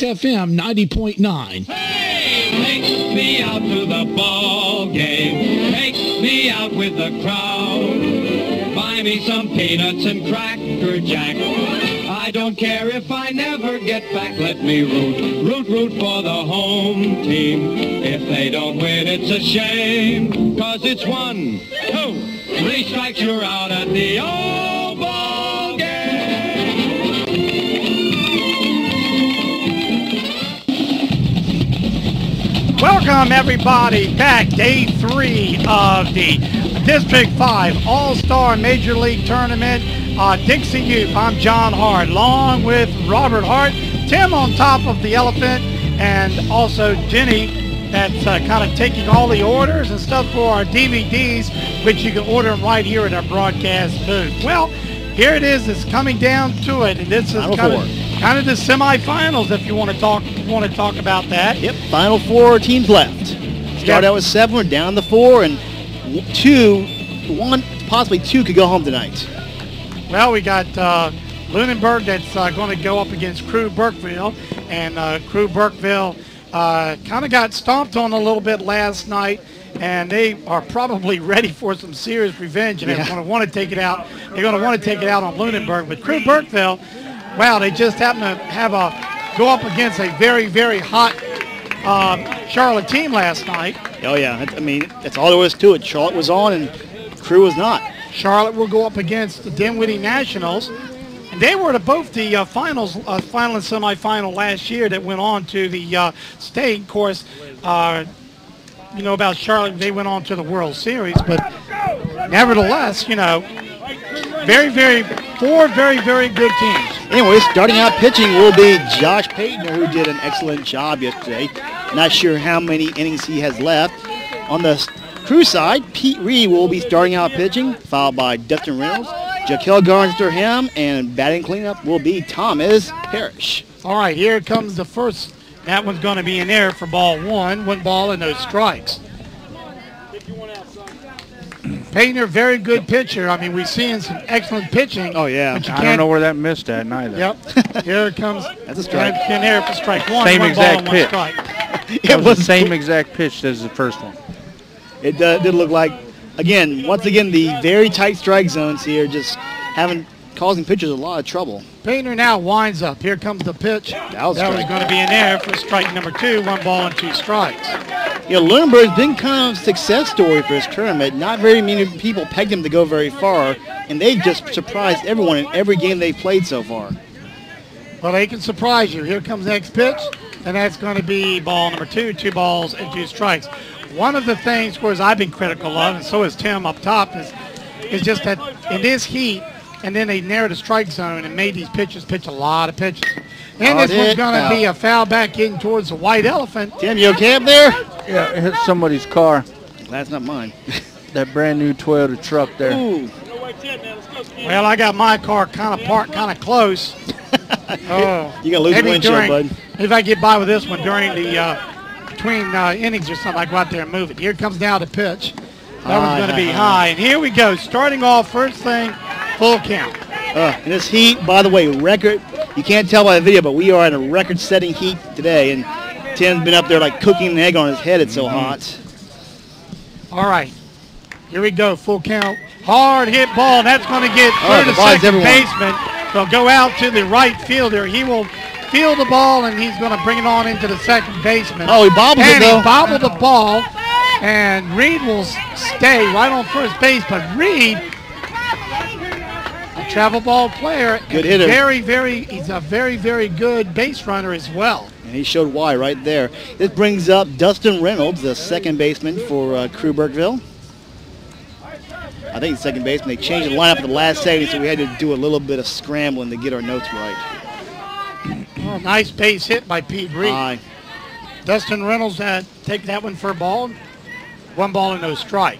FM 90.9. Hey, take me out to the ball game. Take me out with the crowd. Buy me some peanuts and cracker jack. I don't care if I never get back. Let me root, root, root for the home team. If they don't win, it's a shame. Cause it's one, two, three strikes, you're out at the old Welcome everybody back day three of the District 5 All-Star Major League Tournament uh, Dixie Youth. I'm John Hart along with Robert Hart, Tim on top of the elephant, and also Jenny that's uh, kind of taking all the orders and stuff for our DVDs, which you can order them right here at our broadcast booth. Well, here it is. It's coming down to it, and this is Final kind four. Kind of the semifinals if you want to talk want to talk about that. Yep, final four teams left. Start Yep. out with seven, we're down to four, and two, one, possibly two could go home tonight. Well, we got uh, Lunenburg that's uh, going to go up against Crewe Burkeville, and uh, Crewe Burkeville uh, kind of got stomped on a little bit last night, and they are probably ready for some serious revenge, and they're going to want to take it out. They're going to want to take it out on Lunenburg, but Crewe Burkeville, wow, they just happen to have a go up against a very, very hot um, Charlotte team last night. Oh yeah, I mean, that's all there was to it. Charlotte was on, and Crewe was not. Charlotte will go up against the Dinwiddie Nationals. And they were to both the uh, finals, uh, final and semifinal last year that went on to the uh, state. Of course, uh, you know about Charlotte, they went on to the World Series. But nevertheless, you know, very, very, four very, very good teams. Anyway, starting out pitching will be Josh Payton, who did an excellent job yesterday. Not sure how many innings he has left. On the Crewe side, Pete Reed will be starting out pitching, followed by Dustin Reynolds, Jaquel Garnes after him, and batting cleanup will be Thomas Parrish. All right, here comes the first. That one's going to be in there for ball one. One ball and no strikes. Painter, very good pitcher. I mean, we've seen some excellent pitching. Oh, yeah. but you I don't can't- know where that missed at neither. Yep. Here it comes. That's a strike. That's In there for strike one. Same one exact ball and one pitch. strike. That was the same exact pitch as the first one. It uh, did look like, again, once again, the very tight strike zones here just having causing pitchers a lot of trouble. Painter now winds up. Here comes the pitch. That was that was going to be in there for strike number two. One ball and two strikes. Yeah, know, Lunenburg's been kind of a success story for this tournament. Not very many people pegged him to go very far, and they've just surprised everyone in every game they've played so far. Well, they can surprise you. Here comes the next pitch, and that's going to be ball number two, two balls and two strikes. One of the things, of course, I've been critical of, and so is Tim up top, is is just that in this heat, and then they narrowed the strike zone and made these pitchers pitch a lot of pitches. And Hard this one's going to be a foul back in towards the white elephant. Tim, you okay up there? Yeah, it hit somebody's car. That's not mine. That brand new Toyota truck there. Ooh, Well, I got my car kind of parked kind of close. oh, you gonna lose the maybe windshield, during, bud. If I get by with this one during the uh, between uh, innings or something, I go out there and move it. Here comes now the pitch. That High, one's going to high, be high. high. And here we go. Starting off first thing, full count. Uh, in this heat, by the way, record. You can't tell by the video, but we are in a record-setting heat today, and Tim's been up there like cooking an egg on his head. It's so hot. All right. Here we go. Full count. Hard hit ball. That's going to get through the second everyone. baseman. They'll go out to the right fielder. He will field the ball, and he's going to bring it on into the second baseman. Oh, he bobbled it and though. he bobbled the ball, and Reed will stay right on first base. But Reed, a travel ball player, Good hitter. Very, very. He's a very, very good base runner as well. And he showed why right there. This brings up Dustin Reynolds, the second baseman for uh, Crewe Burkeville. I think second baseman. They changed the lineup at the last second, so we had to do a little bit of scrambling to get our notes right. Oh, nice base hit by Pete Reed. Aye. Dustin Reynolds uh, take that one for a ball. One ball and no strike.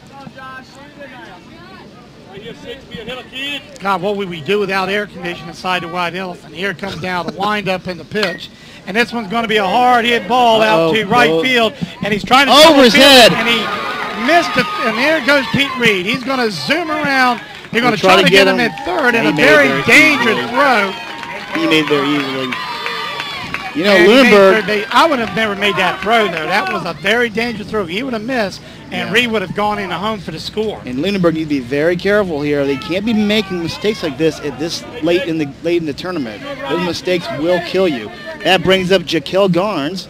God, what would we do without air conditioning inside the White Elephant? Here comes down the windup and the pitch. And this one's going to be a hard hit ball out Uh-oh. to right field. And he's trying to Over his field head. it, And he missed it. And there goes Pete Reed. He's going to zoom around. They're going to try, to get him at third in a very very dangerous easily. throw. He made there easily. You know, And he made Lunenburg- third base. I would have never made that throw, though. That was a very dangerous throw. He would have missed, and Yeah. Reed would have gone in into home for the score. And Lunenburg you need to be very careful here. They can't be making mistakes like this at this late in the late in the tournament. Those mistakes will kill you. That brings up Jaquel Garnes,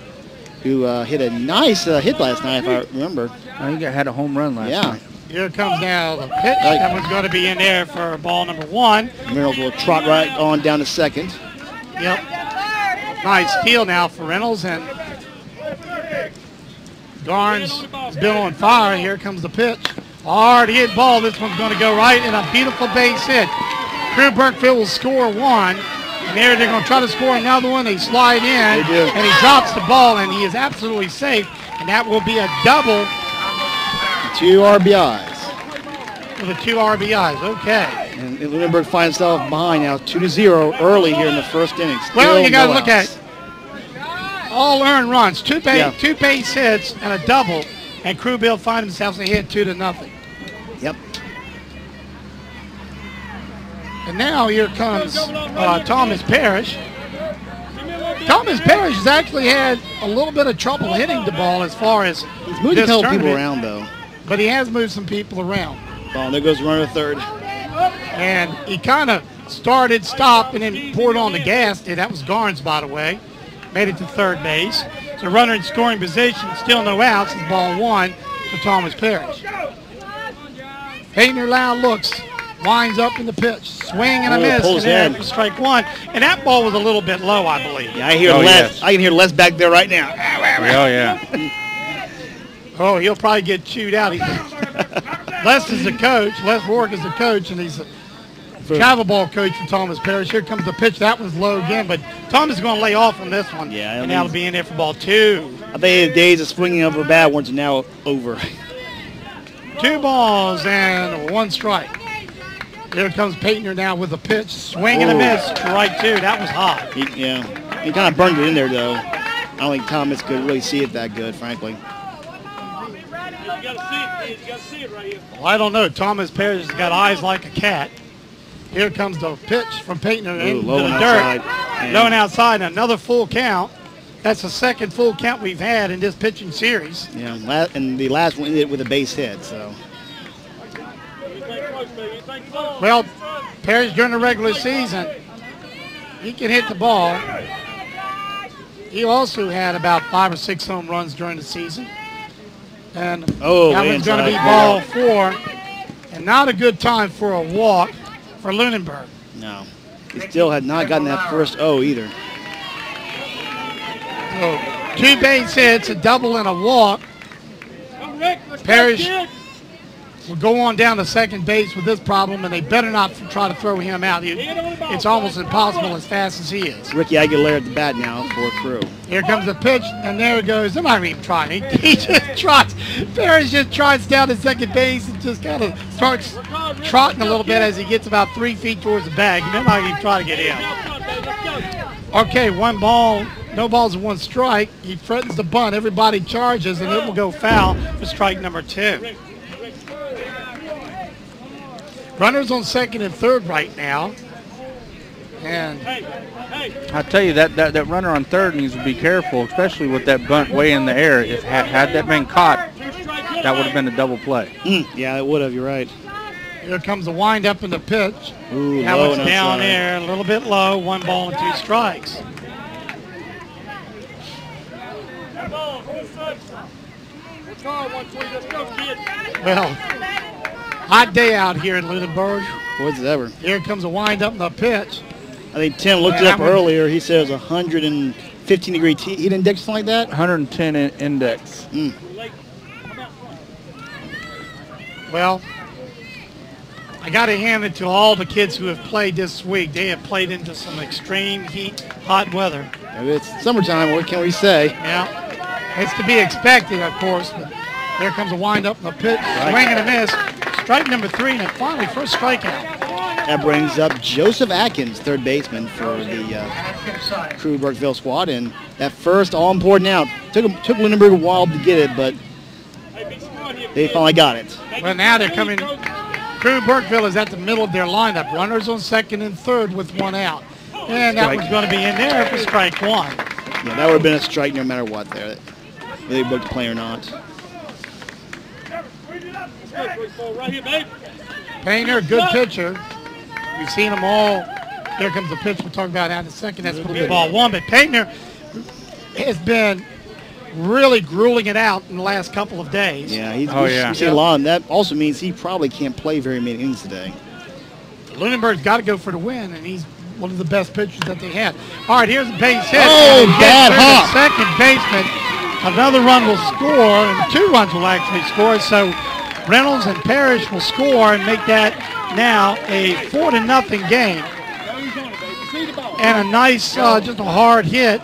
who uh, hit a nice uh, hit last night, if I remember. Oh, he got, had a home run last Yeah. night. Here comes now the pitch. Right. That one's going to be in there for ball number one. Reynolds will trot right on down to second. Yep. Nice steal now for Reynolds and Garnes been on fire. Here comes the pitch. Hard hit ball. This one's going to go right and a beautiful base hit. Crewe Burkeville will score one. And there they're going to try to score another one. They slide in. They. And he drops the ball and he is absolutely safe. And that will be a double Two RBIs. With the two RBIs. Okay. And Lunenburg finds himself behind now, 2 to 0 early here in the first inning. Still Well, you got to no look outs. at all earned runs, two base, Yeah. two base hits, and a double, and Crewville find themselves ahead two to nothing. Yep. And now here comes uh, Thomas Parrish. Thomas Parrish has actually had a little bit of trouble hitting the ball as far as He's moving a couple people around, though. but he has moved some people around. Oh, there goes runner to third. And he kind of started, stopped, and then poured on the gas. Yeah, that was Garnes, by the way. Made it to third base. So runner in scoring position, still no outs. It's ball one for Thomas Parrish. Hayner Loud looks, winds up in the pitch, swing and a Oh, miss, pulls and then strike one. And that ball was a little bit low, I believe. Yeah, I hear Oh, Les. yes. I can hear Les back there right now. Oh, yeah. Oh, he'll probably get chewed out. He's Les is the coach. Les Rourke is the coach, and he's a travel ball coach for Thomas Parrish. Here comes the pitch. That one's low again, but Thomas is going to lay off on this one. Yeah, I and mean- that'll be in there for ball two. I think the days of swinging over bad ones are now over. Two balls and one strike. Here comes Payton now with a pitch. Swing and a Oh. miss. Strike two. That was hot. He, yeah, he kind of burned it in there, though. I don't think Thomas could really see it that good, frankly. Well, I don't know. Thomas Parrish has got eyes like a cat. Here comes the pitch from Payton into low the and dirt. outside. And- Low and outside. Another full count. That's the second full count we've had in this pitching series. Yeah, la- and the last one ended with a base hit, so. Well, Parrish during the regular season, he can hit the ball. He also had about five or six home runs during the season. And Oh, that one's going to be ball four. And not a good time for a walk for Lunenburg. No. He still had not gotten that first O either. So two base hits, a double and a walk. Parrish will go on down to second base with this problem, and they better not try to throw him out. He- It's almost impossible as fast as he is. Ricky Aguilera at the bat now for Crewe. Here comes the pitch, and there it goes. I'm not even trying. He, he just trots. Ferris just trots down to second base and just kind of starts trotting a little bit as he gets about three feet towards the bag. They're not even trying to get in. Okay, one ball, no balls and one strike. He threatens to bunt. Everybody charges, and it will go foul for strike number two. Runners on second and third right now. And I tell you that, that that runner on third needs to be careful, especially with that bunt way in the air. If had, had that been caught, that would have been a double play. Mm, yeah, it would have. You're right. here comes the wind up in the pitch. Ooh, Now low it's down outside. there, a little bit low, one ball and two strikes. Well, hot day out here in Lunenburg. What's it ever? Here comes a wind up in the pitch. I think Tim looked it That up one- earlier. He says 115 degree t- heat index, something like that. 110 in index. Hmm. Well, I got to hand it to all the kids who have played this week. They have played into some extreme heat, hot weather. It's summertime. What can we say? Yeah, it's to be expected, of course. But there comes a wind up in the pitch, swing and a miss. Strike number three, and finally first strikeout. That brings up Joseph Atkins, third baseman for the uh, Crewe Burkeville squad, and that first all-important out took him, took Lunenburg a while to get it, but they finally got it. Well, now they're coming. Crewe Burkeville is at the middle of their lineup. Runners on second and third with one out. And that Strike. was going to be in there for strike one. Yeah, that would have been a strike no matter what there. Whether they booked the play or not. Painter, good pitcher. We've seen them all. Here comes the pitch we'll talk about that in a second. That's going to be ball one. But Painter has been really grueling it out in the last couple of days. Yeah, he's, Oh, we've- yeah. we've seen a lot. And that also means he probably can't play very many innings today. Lunenburg's got to go for the win, and he's one of the best pitchers that they had. All right, here's a base hit. Oh, And he bad hop. Second baseman. Another run will score, and two runs will actually score. So Reynolds and Parrish will score and make that now a four to nothing game. And a nice, uh, just a hard hit.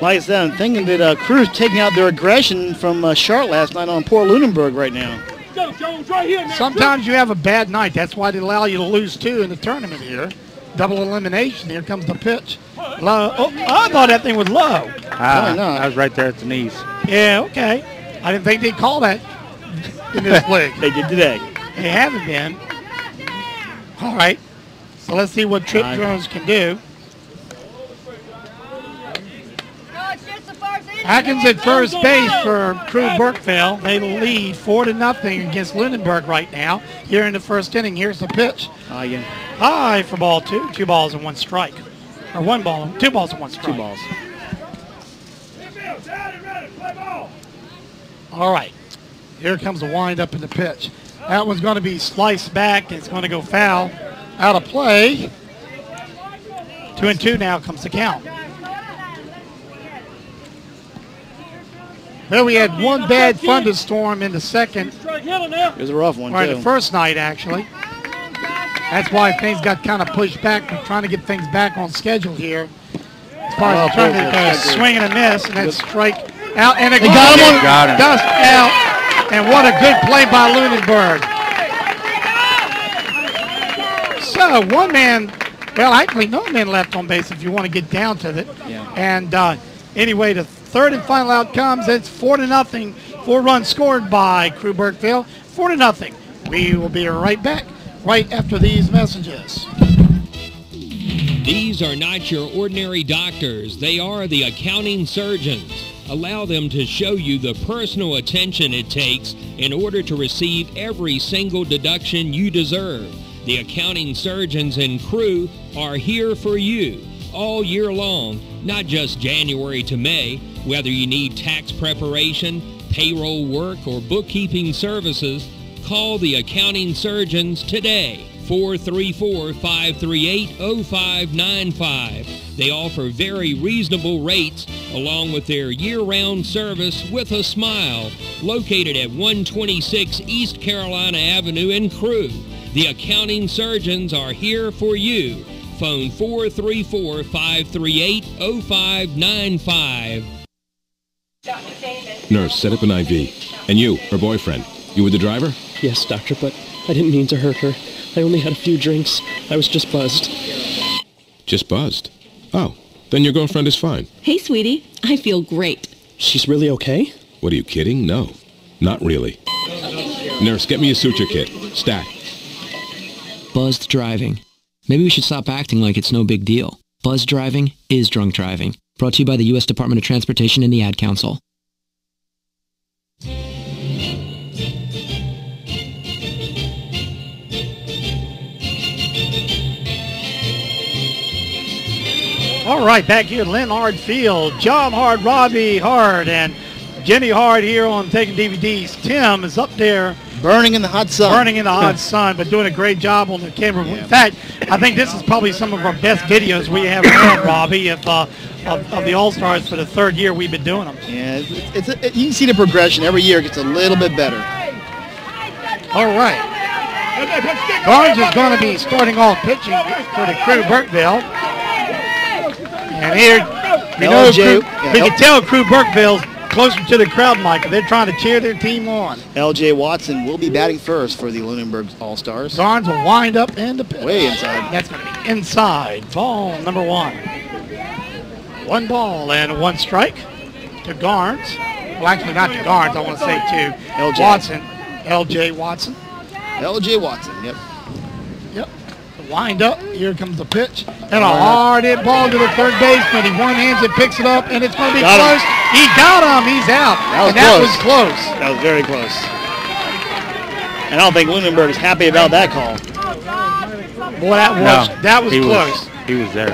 Like I said, I'm thinking that uh, Crewe's taking out their aggression from uh, Sharp last night on poor Lunenburg right now. Sometimes you have a bad night. That's why they allow you to lose two in the tournament here. Double elimination. Here comes the pitch. Low. Oh, I thought that thing was low. Ah, not? I was right there at the knees. Yeah, okay. I didn't think they'd call that in this league. They did today. They haven't been. All right. So let's see what Trip. Jones can do. Atkins at first base for Crewe Burkeville. They lead four to nothing against Lunenburg right now. Here in the first inning, here's the pitch. High for ball two. Two balls and one strike. Or one ball, two balls and one strike. two balls. All right. Here comes the wind up in the pitch. That one's going to be sliced back. It's going to go foul. Out of play. Two and two now comes the count. There we had one bad thunderstorm in the second, It was a rough one, too. the first night actually. That's why things got kind of pushed back. We're trying to get things back on schedule here. As far as Oh, trying to perfect. uh, swing and a miss, and that strike out, and it got him on- Got him. Dust out, and what a good play by Lunenburg. So one man, well, actually no man left on base if you want to get down to it. Yeah. And uh, anyway, the third and final out comes. It's four to nothing. Four runs scored by Crewe Burkeville. Four to nothing. We will be right back right after these messages. These are not your ordinary doctors. They are the accounting surgeons. Allow them to show you the personal attention it takes in order to receive every single deduction you deserve. The accounting surgeons and crew are here for you all year long, not just January to May. Whether you need tax preparation, payroll work, or bookkeeping services, call the accounting surgeons today. 434-538-0595. They offer very reasonable rates along with their year-round service with a smile located at 126 East Carolina Avenue in Crewe. The accounting surgeons are here for you. Phone 434-538-0595. Nurse, set up an IV. And you, her boyfriend, you were the driver? Yes, doctor, but I didn't mean to hurt her. I only had a few drinks. I was just buzzed. Just buzzed. Oh, then your girlfriend is fine. Hey, sweetie. I feel great. She's really okay? What are you kidding? No, not really. Nurse, get me a suture kit. Stat. Buzzed driving. Maybe we should stop acting like it's no big deal. Buzz driving is drunk driving. Brought to you by the U.S. Department of Transportation and the Ad Council. All right, back here at Lynn Hard Field. John Hard, Robbie Hard, and Jenny Hard here on Taking DVDs. Tim is up there Burning in the hot sun. burning in the hot sun, but doing a great job on the camera. In fact, I think this is probably some of our best videos we have had, Robbie, if, uh, of, of the All-Stars for the third year we've been doing them. Yeah, it's, it's a, you can see the progression. Every year it gets a little bit better. All right. Garnes is going to be starting off pitching for the Crewe Burkeville. And here, we know LJ Crew, yeah, we L- can tell Crewe Burkeville's closer to the crowd, Michael. They're trying to cheer their team on. L.J. Watson will be batting first for the Lunenburg All-Stars. Garnes will wind up in the pitch. Way inside. That's going to be inside. Ball number one. One ball and one strike to Garnes. Well, actually, not to Garnes. I want to say to LJ. Watson. L.J. Watson. L.J. Watson, yep. Yep. Wind up. Here comes the pitch. And a hard hit ball to the third baseman. He one hands it, picks it up, and it's going to be Got him. close. He got him. He's out. That was and that close. was close. That was very close. And I don't think Lunenburg is happy about that call. Boy, that was that was he close. Was, he was there.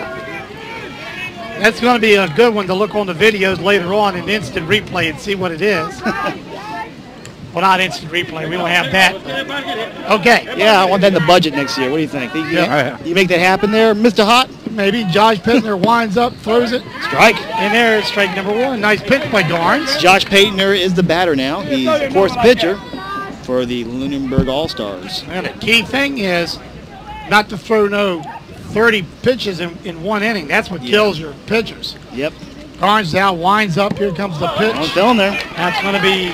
That's going to be a good one to look on the videos later on in instant replay and see what it is. well, not instant replay. We don't have that. Okay. Yeah, I want that in the budget next year. What do you think? You, Yeah. you make that happen there, Mr. Hot? Maybe Josh Pittner winds up, throws it. Strike. And there's strike number one. Nice pitch by Garnes. Josh Paytoner is the batter now. He's, of course, the pitcher for the Lunenburg All-Stars. And the key thing is not to throw no 30 pitches in, in one inning. That's what kills your pitchers. Yep. Garnes now winds up. Here comes the pitch. I'm feeling there. That's going to be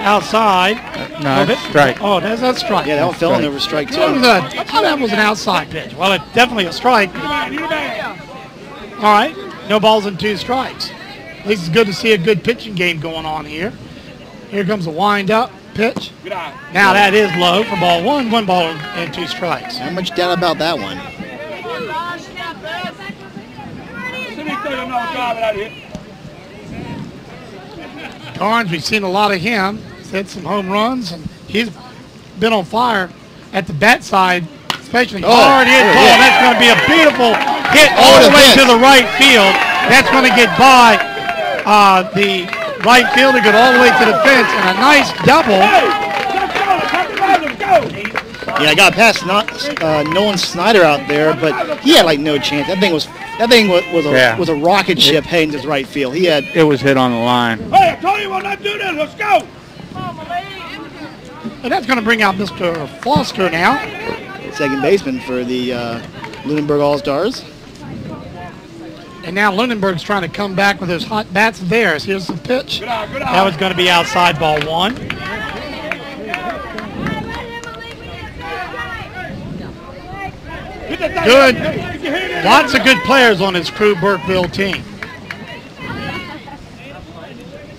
outside. Uh, no, Of it. strike. Oh, that's a strike. Yeah, that one fell in there for strike two. That was a, I thought that was an outside pitch. Well, it's definitely a strike. All right, no balls and two strikes. At least it's good to see a good pitching game going on here. Here comes a wind up pitch. Now that is low for ball one, one ball and two strikes. How much doubt about that one. Garnes, we've seen a lot of him. He's hit some home runs, and he's been on fire at the bat side, especially Oh, hard hit oh, ball. yeah. That's going to be a beautiful hit Oh, all the the way fence. to the right field. That's going to get by uh, the right fielder, get all the way to the fence, and a nice double. Yeah, I got past not, uh, Nolan Snyder out there, but he had like no chance. That thing was that thing was, was a Yeah. was a rocket ship heading to right field. He had It was hit on the line. Hey, I told you we'll not do this. Let's go. And that's going to bring out Mr. Foster now. second baseman for the uh, Lunenburg All Stars. And now Lunenburg's trying to come back with his hot bats of theirs. Here's the pitch. That was going to be outside ball one. Good. Lots of good players on his Crewe Burkeville team.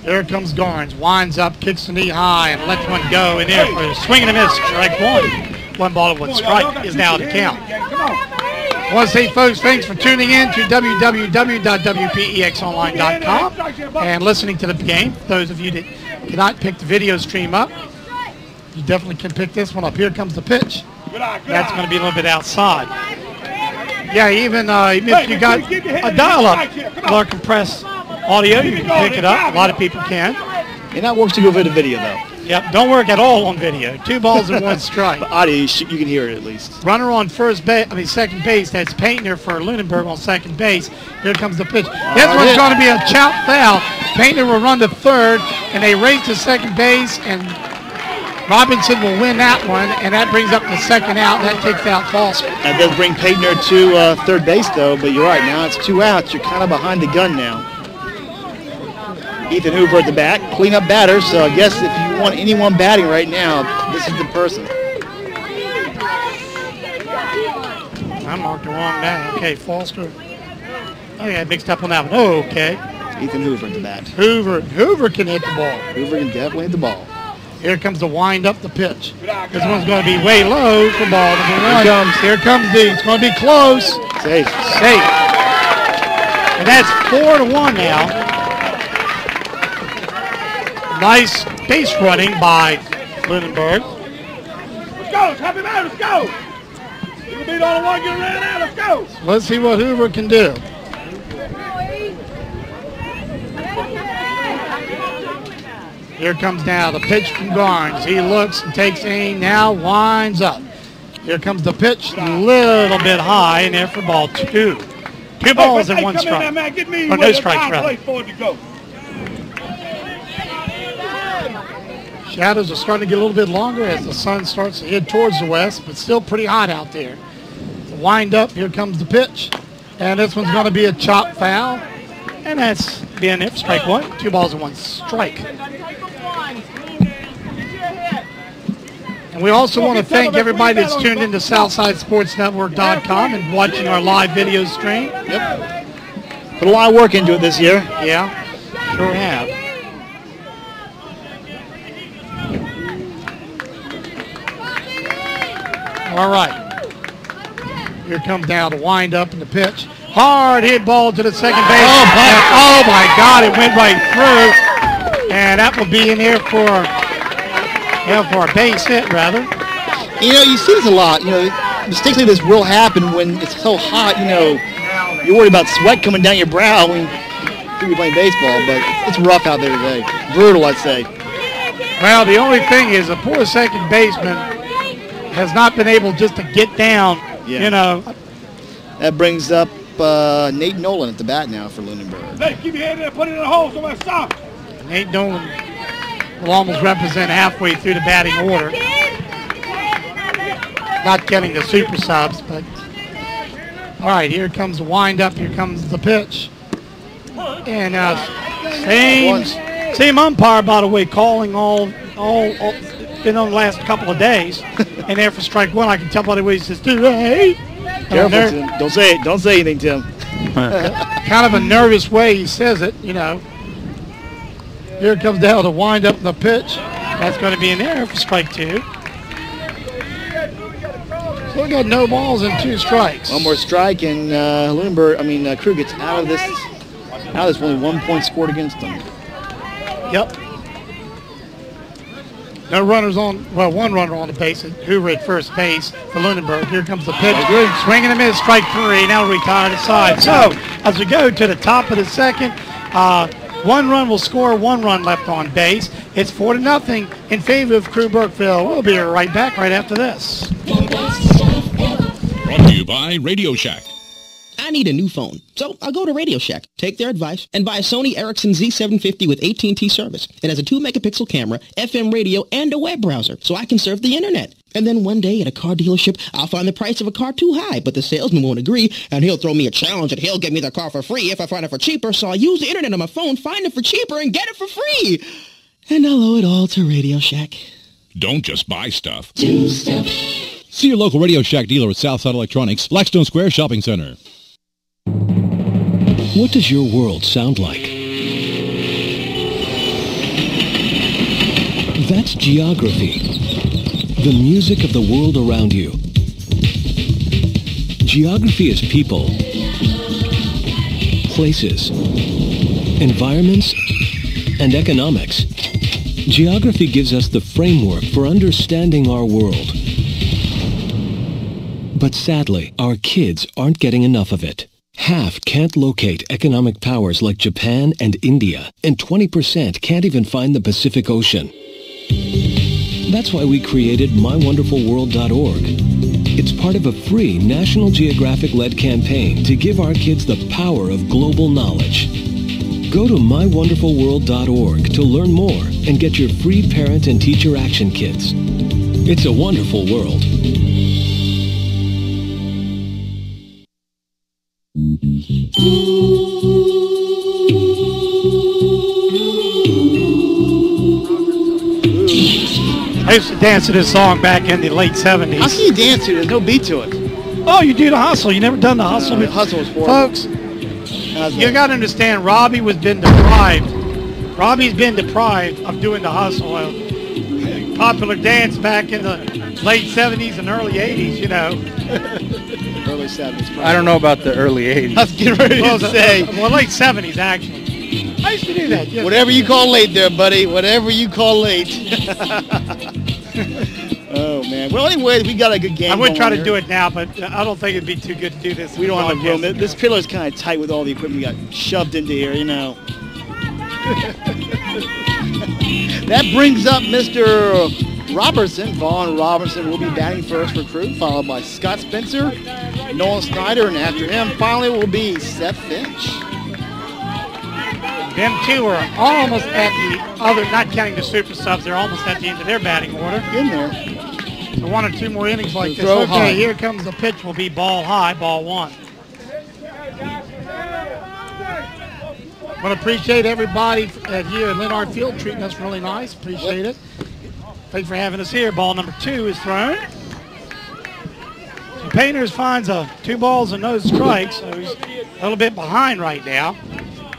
There comes Garnes. Winds up, kicks the knee high, and lets one go in there for a swing and a miss. Strike one. One ball and one strike is now the count. I want to say, folks, thanks for tuning in to www.wpexonline.com and listening to the game. Those of you that cannot pick the video stream up, you definitely can pick this one up. Here comes the pitch. That's going to be a little bit outside. Yeah, even, uh, if you got a dial-up or compressed audio, you can pick it up. A lot of people can. And that works to go for the video though. Yep, don't work at all on video. Two balls and one strike. But audio, you, you can hear it at least. Runner on first base, I mean second base. That's Painter for Lunenburg on second base. Here comes the pitch. This one's going to be a chop foul. Painter will run to third, and they race to second base, and Robinson will win that one, and that brings up the second out. That takes out Foster. That does bring Paytner to uh, third base though, but you're right. Now it's two outs. You're kind of behind the gun now. Ethan Hoover at the bat, cleanup batter. So I guess if you want anyone batting right now, this is the person. I marked the wrong guy. Okay, Foster. Oh, yeah, mixed up on that one. Oh, okay. Ethan Hoover at the bat. Hoover. Hoover can hit the ball. Hoover can definitely hit the ball. Here comes the wind up the pitch. This one's going to be way low for ball number one. Here comes. Here comes the. It's going to be close. Safe. Safe. And that's four to one now. Nice base running by Lunenburg. Let's go. Let's help him out. Let's go. You'll be the only one getting ran out. Let's go. Let's see what Hoover can do. Here comes now the pitch from Garnes. He looks and takes aim now, winds up. Here comes the pitch, a little bit high and there for ball two. Two balls Hey, and one come in there, strike. man. Get me Or no where the strikes, foul rather. place for to go. Shadows are starting to get a little bit longer as the sun starts to head towards the west, but still pretty hot out there. The wind up, here comes the pitch. And this one's going to be a chop foul. And that's being it, strike one. Two balls and one strike. And we also want to thank everybody that's tuned into SouthsideSportsNetwork.com and watching our live video stream. Yep. Put a lot of work into it this year. Yeah, sure have. All right. Here comes down the wind up in the pitch. Hard hit ball to the second base. Oh, my. And, oh my God! It went right through, and that will be in here for yeah for a base hit rather. You know, you see this a lot. You know, mistakes like this will happen when it's so hot. You know, you're worried about sweat coming down your brow when you're playing baseball, but it's rough out there today. Brutal, I'd say. Well, the only thing is a poor second baseman has not been able just to get down. Yeah. You know, That brings up uh, Nate Nolan at the bat now for Lunenburg. Hey, keep your head there, put it in the hole, somebody stop. Nate Nolan will almost represent halfway through the batting order. Not getting the super subs, but all right. Here comes the windup. Here comes the pitch, and uh, same same umpire, by the way, calling all all, all been on the last couple of days. and there for strike one, I can tell by the way he says, "Hey." Careful, Tim. Don't say it. Don't say anything, Tim. kind of a nervous way he says it, you know. Here comes down to wind up the pitch. That's going to be an error for strike two. So we got no balls and two strikes. One more strike, and uh, Lunenburg, I mean, uh, Crewe gets out of this. Now there's only one point scored against them. Yep. No runners on, well, one runner on the base. Hoover at first base for Lunenburg. Here comes the pitch. Swinging and a miss, strike three. Now retired aside. So as we go to the top of the second, uh, one run will score, one run left on base. It's four to nothing in favor of Crewe Burkeville. We'll be right back right after this. Brought to you by Radio Shack. I need a new phone, so I'll go to Radio Shack, take their advice, and buy a Sony Ericsson Z750 with AT&T service. It has a 2-megapixel camera, FM radio, and a web browser, so I can surf the internet. And then one day at a car dealership, I'll find the price of a car too high, but the salesman won't agree, and he'll throw me a challenge and he'll give me the car for free if I find it for cheaper, so I'll use the internet on my phone, find it for cheaper, and get it for free. And I'll owe it all to Radio Shack. Don't just buy stuff. See your local Radio Shack dealer at Southside Electronics, Blackstone Square Shopping Center. What does your world sound like? That's geography. The music of the world around you. Geography is people, places, environments, and economics. Geography gives us the framework for understanding our world. But sadly, our kids aren't getting enough of it. Half can't locate economic powers like Japan and India, and 20% can't even find the Pacific Ocean. That's why we created MyWonderfulWorld.org. It's part of a free National Geographic-led campaign to give our kids the power of global knowledge. Go to MyWonderfulWorld.org to learn more and get your free parent and teacher action kits. It's a wonderful world. I used to dance to this song back in the late 70s. How can you dance to it? There's no beat to it. Oh, you do the hustle. You never done the hustle. the hustle was horrible. Folks, you got to understand, Robbie was been deprived. Robbie's been deprived of doing the hustle. A popular dance back in the late 70s and early 80s, you know. Early 70s. I don't know about the early 80s. I was getting ready well, to say. Well, late 70s, actually. I used to do that. yes. Whatever you call late there, buddy. Whatever you call late. oh, man. Well, anyway, we got a good game I would going try to here. do it now, but uh, I don't think it'd be too good to do this. We don't have broadcast. room. This pillar's kind of tight with all the equipment we got shoved into here, you know. that brings up Mr. Robertson. Vaughn Robertson will be batting first for Crewe, followed by Scott Spencer, Nolan Snyder, and after him, finally will be Seth Finch. Them two are almost at the other, not counting the super subs, they're almost at the end of their batting order. In there. So one or two more innings like this. Okay, high. here comes the pitch. Will be ball high, ball one. To appreciate everybody at here at Lennart Field treating us really nice. Appreciate it. Thanks for having us here. Ball number two is thrown. Painters finds a two balls and no strikes, so he's a little bit behind right now.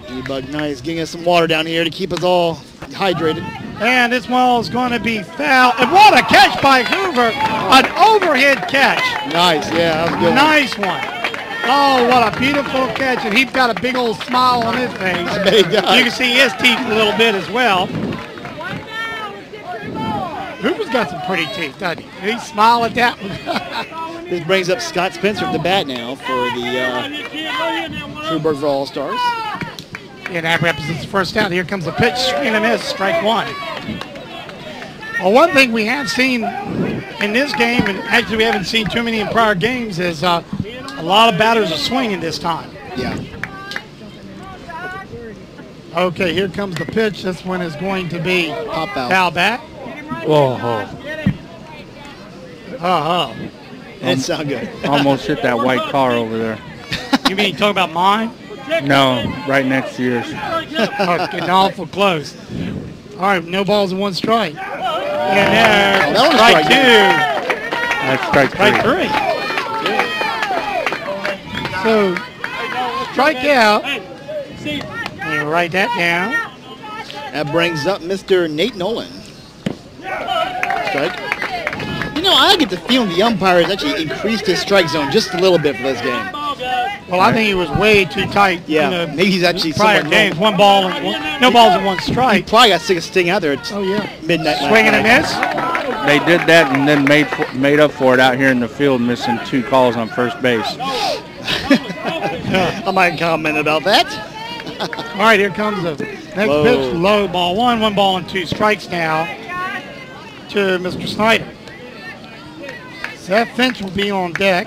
D-Bug Nice getting us some water down here to keep us all hydrated. And this ball is going to be foul. And what a catch by Hoover. An overhead catch. Nice, yeah, that was good. Nice one. Oh, what a beautiful catch. And he's got a big old smile on his face. I bet he does. You can see his teeth a little bit as well. Hoover's got some pretty teeth, doesn't he? He smile at that one. This brings up Scott Spencer at the bat now for the uh, Crewe Burkeville All-Stars. Yeah, that represents the first out. Here comes the pitch, swing and miss, strike one. Well, one thing we have seen in this game, and actually we haven't seen too many in prior games, is uh, a lot of batters are swinging this time. Yeah. Okay, here comes the pitch. This one is going to be Pop out. foul back. Whoa, Uh-huh. That sound good. almost hit that white car over there. You mean talking about mine? No, right next to yours. oh, getting awful close. All right, no balls and one strike. And there, Oh, that was strike strike two. That's strike Strike three. three. So, strike out. And write that down. That brings up Mr. Nate Nolan. Strike. You know, I get the feeling the umpire has actually increased his strike zone just a little bit for this game. Well, I think he was way too tight. Yeah, the maybe he's actually prior games. One ball and one, no balls and one strike. He probably got sick of staying out there at Oh yeah. midnight. last Swing and a night. miss. They did that and then made made up for it out here in the field, missing two calls on first base. I might comment about that. All right, here comes the next Low. pitch. Low ball one, one ball and two strikes now to Mr. Snyder. Seth Finch will be on deck.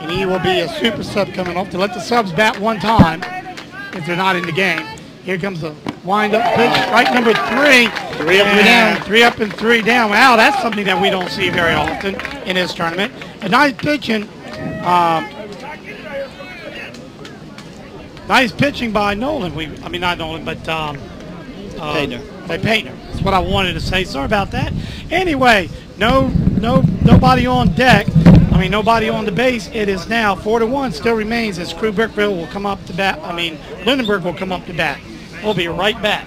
And he will be a super sub coming off to let the subs bat one time if they're not in the game. Here comes the wind-up pitch, strike number three. Three up and And down. Three up and three down. Wow, that's something that we don't see very often in this tournament. A nice pitching. Um, nice pitching by Nolan. We, I mean, not Nolan, but um, uh, Painter. By Painter. That's what I wanted to say. Sorry about that. Anyway, no, no, nobody on deck. I mean, nobody on the base. It is now four to one. Still remains as Crewe Burkeville will come up to bat. I mean, Lunenburg will come up to bat. We'll be right back.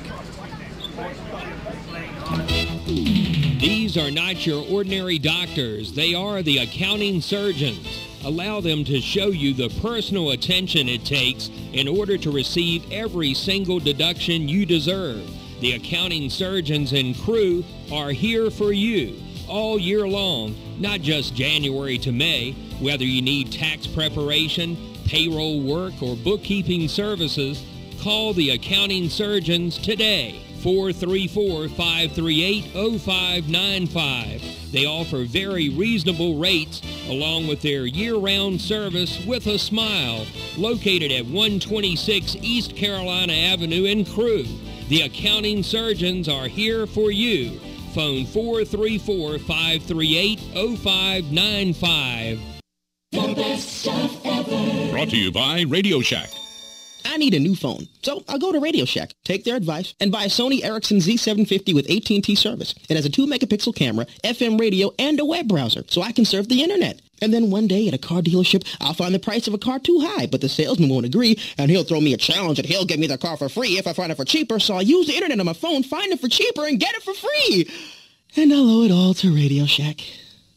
These are not your ordinary doctors. They are the accounting surgeons. Allow them to show you the personal attention it takes in order to receive every single deduction you deserve. The accounting surgeons and crew are here for you all year long, not just January to May. Whether you need tax preparation, payroll work, or bookkeeping services, call the accounting surgeons today. 434-538-0595. They offer very reasonable rates along with their year-round service with a smile located at 126 East Carolina Avenue in Crewe. The accounting surgeons are here for you. Phone 434-538-0595. Brought to you by Radio Shack. I need a new phone, so I'll go to Radio Shack, take their advice, and buy a Sony Ericsson Z750 with AT&T service. It has a 2-megapixel camera, FM radio, and a web browser, so I can surf the internet. And then one day at a car dealership, I'll find the price of a car too high, but the salesman won't agree, and he'll throw me a challenge and he'll give me the car for free if I find it for cheaper, so I'll use the internet on my phone, find it for cheaper, and get it for free. And I'll owe it all to Radio Shack.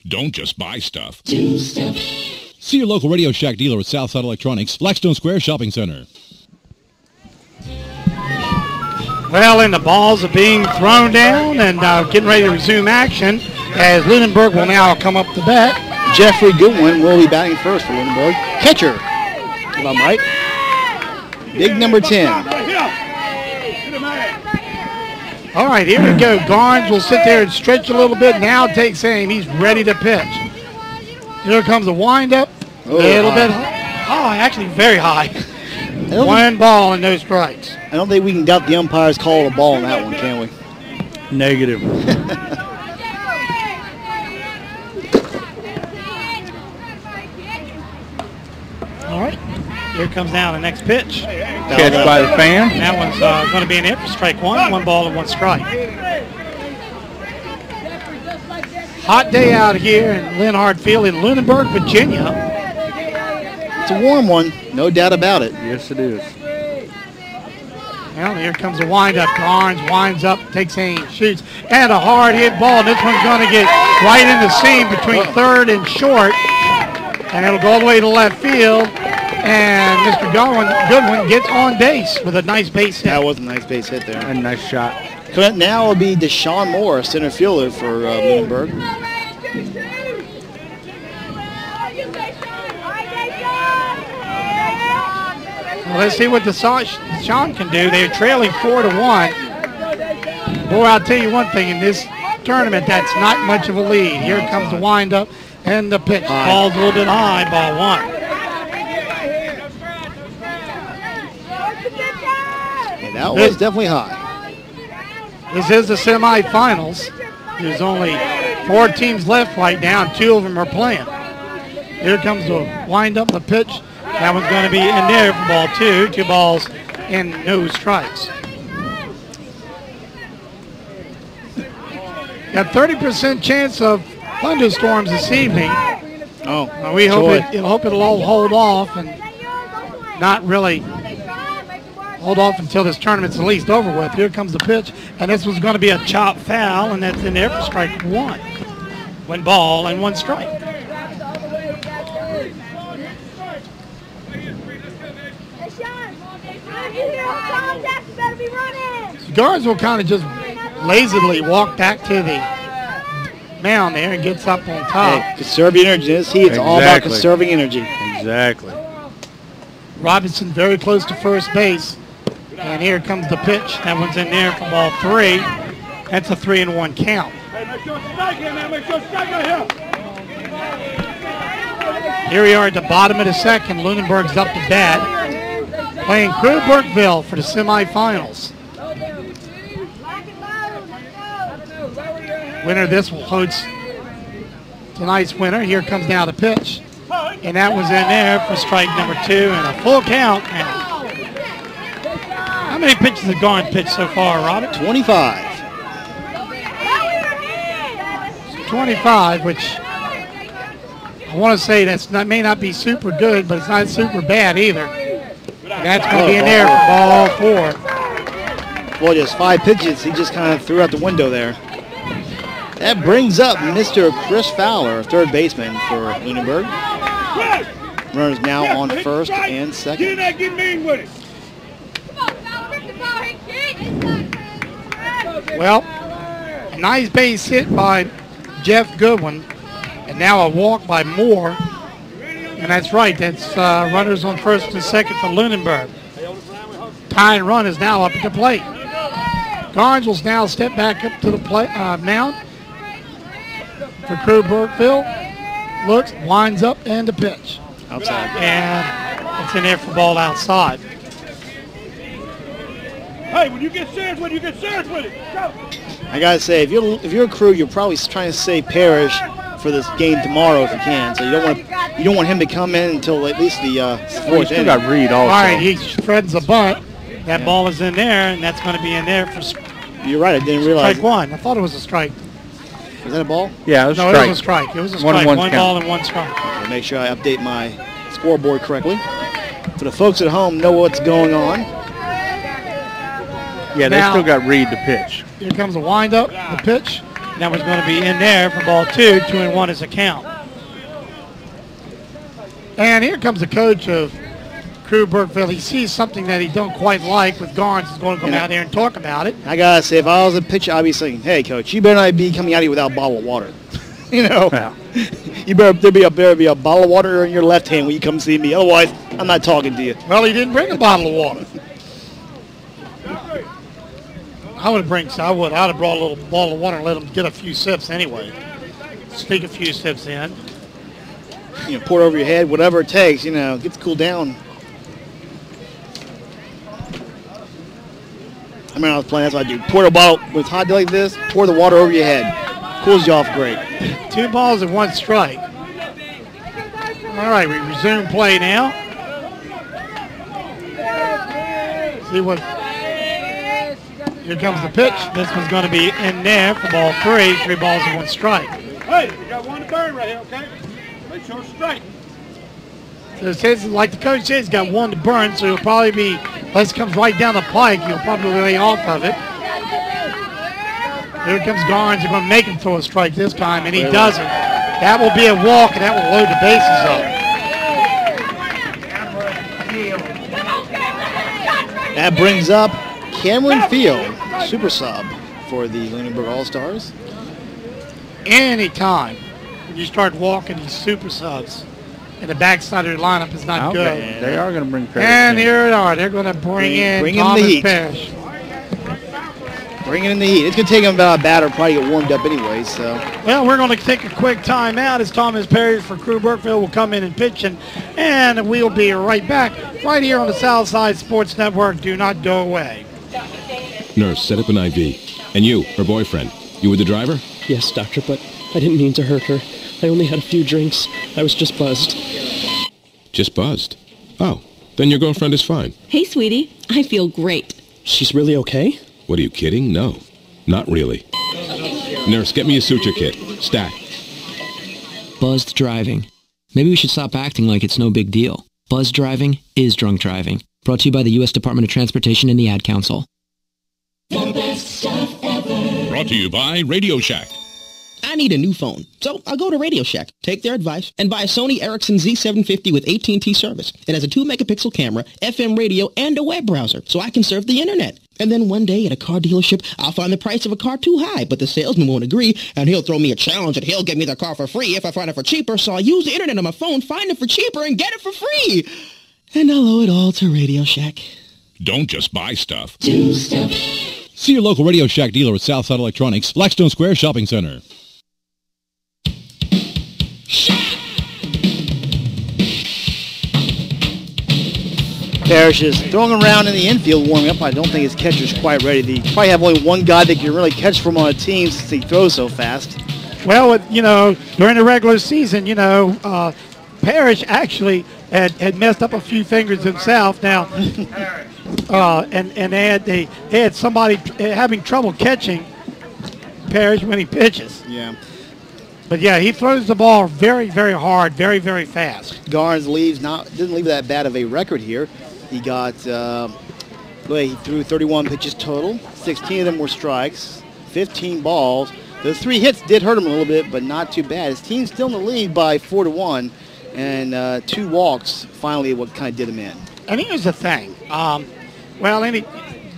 Don't just buy stuff. Do stuff. See your local Radio Shack dealer at Southside Electronics, Blackstone Square Shopping Center. Well, and the balls are being thrown down and uh, getting ready to resume action as Lunenburg will now come up the bat. Jeffrey Goodwin will be batting first for Lunenburg. Catcher, if I'm right. Big number 10. All right, here we go. Garnes will sit there and stretch a little bit. Now takes aim. He's ready to pitch. Here comes a windup. Oh, a Oh, little high. bit high. actually very high. One ball and no strikes. I don't think we can doubt the umpire's call of ball on that one, can we? Negative. Here comes now the next pitch. Catch by the fan. That one's uh, going to be an hit for strike one. One ball and one strike. Hot day out here in Linhard Field in Lunenburg, Virginia. It's a warm one, no doubt about it. Yes, it is. Well, here comes a windup. Garnes winds up, takes aim, shoots, and a hard hit ball. And this one's going to get right in the seam between third and short, and it'll go all the way to left field. And Mr. Goodwin, Goodwin gets on base with a nice base hit. That was a nice base hit there. A nice shot. So now it'll be Deshaun Moore, center fielder for uh, Lunenburg. Well, let's see what Deshaun can do. They're trailing four to one. Boy, I'll tell you one thing. In this tournament, that's not much of a lead. Here comes the windup and the pitch. Ball's a little bit high, ball one. That was definitely high. This is the semifinals. There's only four teams left right now, and two of them are playing. Here comes the wind up the pitch. That one's going to be in there for ball two. Two balls and no strikes. Got 30% chance of thunderstorms this evening. Oh, we hope, it, it'll hope it'll all hold off and not really hold off until this tournament's at least over with. Here comes the pitch, and this was going to be a chop foul, and that's in there for strike one. One ball and one strike. Garnes will kind of just lazily walk back to the mound there and gets up on top. Hey, conserve energy. This heat, it's all about conserving energy. Exactly. Robinson very close to first base. And here comes the pitch. That one's in there for ball three. That's a three and one count. Here, we are at the bottom of the second. Lunenburg's up to bat. Playing Crewe Burkeville for the semifinals. Winner this will host tonight's winner. Here comes now the pitch. And that was in there for strike number two and a full count. And how many pitches have gone pitched so far, Robert? 25. 25, which I want to say that's not may not be super good, but it's not super bad either. That's going to be in there for ball four. Well, just five pitches. He just kind of threw out the window there. That brings up Mr. Chris Fowler, third baseman for Lunenburg. Runners now on first and Get in second. there, get mean with it. Well, a nice base hit by Jeff Goodwin, and now a walk by Moore. And that's right, that's uh, runners on first and second for Lunenburg. Tying run is now up at the plate. Garnes will now step back up to the play, uh, mound for Crewe Burkeville. Looks, winds up, and the pitch. Outside. And it's in there for ball outside. Hey, when you get serious with it, you get serious with it. Go. I gotta say, if you're if you're a Crewe, you're probably trying to save Parrish for this game tomorrow if you can. So you don't want you don't want him to come in until at least the uh, fourth still inning. got Reed also. All right, he spreads the bunt. That ball is in there, and that's going to be in there for You're right. I didn't realize. strike one. I thought it was a strike. Was that a ball? Yeah, it was no, strike. it was a strike. It was a One strike. one One count. ball and one strike. I'll make sure I update my scoreboard correctly. For the folks at home, know what's going on. Yeah, they Now- still got Reed to pitch. Here comes the windup, the pitch. And that was going to be in there for ball two. Two and one is a count. And here comes the coach of Crewe Burkeville. He sees something that he don't quite like with Garnes. He's going to come Yeah. out there and talk about it. I gotta say, if I was a pitcher, I'd be saying, "Hey, coach, you better not be coming out here without a bottle of water." you know, you better there be a better be a bottle of water in your left hand when you come see me. Otherwise, I'm not talking to you. Well, he didn't bring a bottle of water. I would have bring. I would. I'd have brought a little bottle of water and let them get a few sips anyway. Sneak a few sips in. You know, pour it over your head, whatever it takes. You know, get to cool down. I mean, I was playing. That's what I do. Pour a bottle with hot like this. Pour the water over your head. Cools you off great. Two balls and one strike. All right, we resume play now. See what. Here comes the pitch. This one's going to be in there for ball three. Three balls and one strike. Hey, you got one to burn right here, okay? Make sure it's straight. So it says, like the coach says, he's got one to burn, so he'll probably be Unless it comes right down the pike, you'll probably lay off of it. Here comes Garnes. They're going to make him throw a strike this time, and he doesn't. That will be a walk, and that will load the bases up. That brings up Cameron Field, super sub for the Lunenburg All-Stars. Anytime when you start walking these super subs, and the backside of the lineup is not Okay, good. they are going to bring Parrish And in. here they are. They're going to bring in Bring in the Thomas heat. Parrish. Bringing in the heat. It's going to take him about a batter probably get warmed up anyway, so. Well, we're going to take a quick timeout as Thomas Parrish for Crewe Burkeville will come in and pitch, and, and we'll be right back right here on the Southside Sports Network. Do not go away. Nurse, set up an IV. And you, her boyfriend. You were the driver? Yes, doctor, but I didn't mean to hurt her. I only had a few drinks. I was just buzzed. Just buzzed. Oh, then your girlfriend is fine. Hey, sweetie. I feel great. She's really okay? What are you kidding? No, not really. Nurse, get me a suture kit. Stat. Buzzed driving. Maybe we should stop acting like it's no big deal. Buzz driving is drunk driving. Brought to you by the U.S. Department of Transportation and the Ad Council. Brought to you by Radio Shack. I need a new phone, so I'll go to Radio Shack, take their advice, and buy a Sony Ericsson Z750 with AT&T service. It has a 2-megapixel camera, FM radio, and a web browser, so I can surf the internet. And then one day at a car dealership, I'll find the price of a car too high, but the salesman won't agree, and he'll throw me a challenge and he'll give me the car for free if I find it for cheaper, so I'll use the internet on my phone, find it for cheaper, and get it for free. And I'll owe it all to Radio Shack. Don't just buy stuff. See your local Radio Shack dealer at Southside Electronics, Blackstone Square Shopping Center. Parrish is throwing around in the infield warming up. I don't think his catcher's quite ready. They probably have only one guy that can really catch from on a team since he throws so fast. Well, you know, during the regular season, you know, uh, Parrish actually had, had messed up a few fingers himself. Now, uh, and and they had they, they had somebody having trouble catching Parrish when he pitches. Yeah. But yeah, he throws the ball very, very hard, very, very fast. Garnes leaves not didn't leave that bad of a record here. He got uh, well, he threw 31 pitches total. 16 of them were strikes, 15 balls. Those three hits did hurt him a little bit, but not too bad. His team's still in the lead by four to one, and uh, two walks finally what kind of did him in. And here's the thing. Um, well, any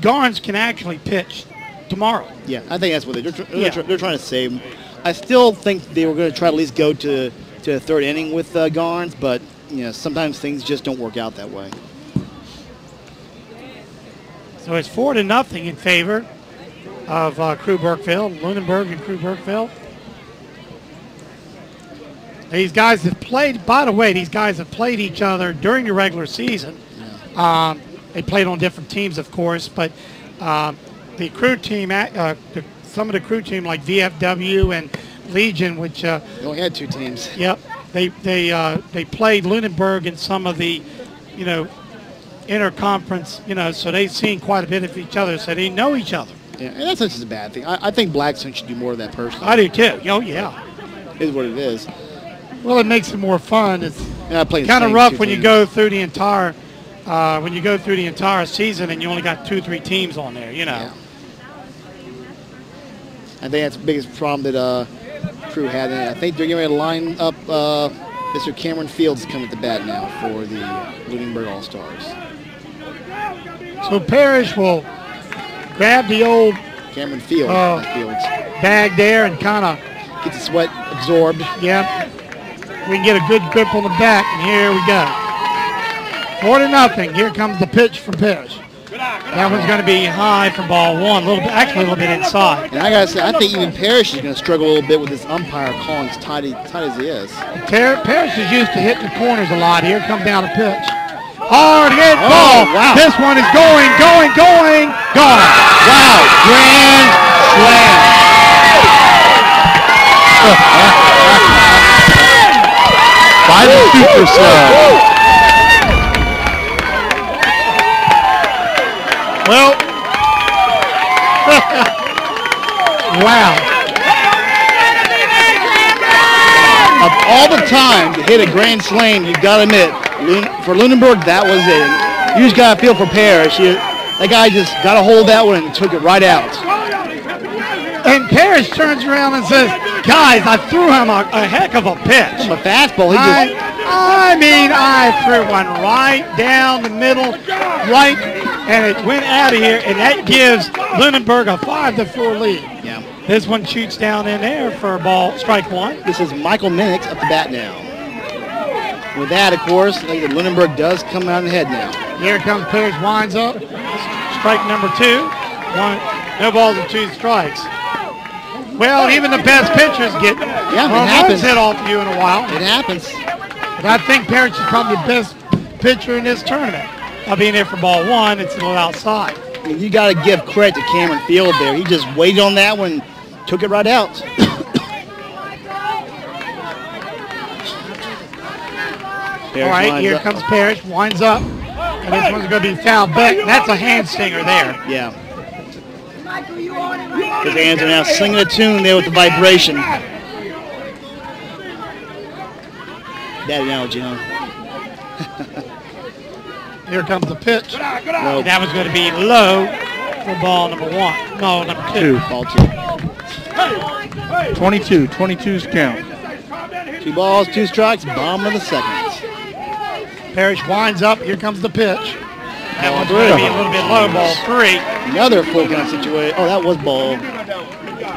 Garnes can actually pitch tomorrow. Yeah, I think that's what they're, they're, tr- they're, Yeah. they're trying to save him. I still think they were going to try to at least go to to the third inning with uh, Garnes, but you know sometimes things just don't work out that way. So it's four to nothing in favor of uh, Crewe Burkeville, Lunenburg and Crewe Burkeville. These guys have played, by the way, these guys have played each other during the regular season. Um, they played on different teams, of course, but um, the Crewe team, uh, the, some of the Crewe team like VFW and Legion, which uh, They only had two teams. Yep, they they uh, they played Lunenburg in some of the, you know, interconference. You know, so they've seen quite a bit of each other, so they know each other. Yeah, and that's not just a bad thing. I, I think Blackstone should do more of that personally. I do too. Oh yeah. Is what it is. Well, it makes it more fun. It's Yeah, I play the kind of rough when you go through the entire uh, when you go through the entire season and you only got two, three teams on there. You know. I think that's the biggest problem that uh, Crewe had. And I think they're ready to line up uh, Mr. Cameron Fields coming at the bat now for the Lunenburg All Stars. So Parrish will grab the old Cameron Field, not Fields. bag there and kind of Get the sweat absorbed. Yep. We can get a good grip on the back, and here we go. Four to nothing. Here comes the pitch from Parrish. That one's going to be high for ball one, a little bit, actually a little bit inside. And I gotta say, I think even Parrish is going to struggle a little bit with this umpire calling as tight, tight as he is. Par- Parrish is used to hitting the corners a lot. Here comes down the pitch. Hard hit Oh, ball. wow. This one is going, going, going, gone. Wow, grand slam. By the super sub. Well, wow. Of all the time to hit a grand slam, you've got to admit, for Lunenburg, that was it. You just got to feel for Parrish. You, that guy just got a hold of that one and took it right out. And Parrish turns around and says, guys, I threw him a, a heck of a pitch. From a fastball, he I, just... I mean, I threw one right down the middle, right, and it went out of here, and that gives Lunenburg a 5 to 4 lead. Yeah. This one shoots down in there for a ball, strike one. This is Michael Minix up the bat now. With that, of course, Lunenburg does come out ahead now. Here comes Pierce, winds up. Strike number two. One, no balls and two strikes. Well, even the best pitchers get Yeah, it home runs hit off you in a while. It happens. But I think Parrish is probably the best pitcher in this tournament. I'll be in there for ball one. It's a little outside. I mean, you got to give credit to Cameron Field there. He just waited on that one, took it right out. All right, here comes Parrish, winds up, and this one's going to be fouled back. That's a hand stinger there. Yeah. His hands are now singing a tune there with the vibration. That analogy, huh? Here comes the pitch. Nope. That was going to be low for ball number one. No, number two. Two. Ball two. 22. 22's count. Two balls, two strikes, bomb of the second. Parrish winds up. Here comes the pitch. That Ball one's going to be a little bit low. Ball three. Another full count situation. Oh, that was ball.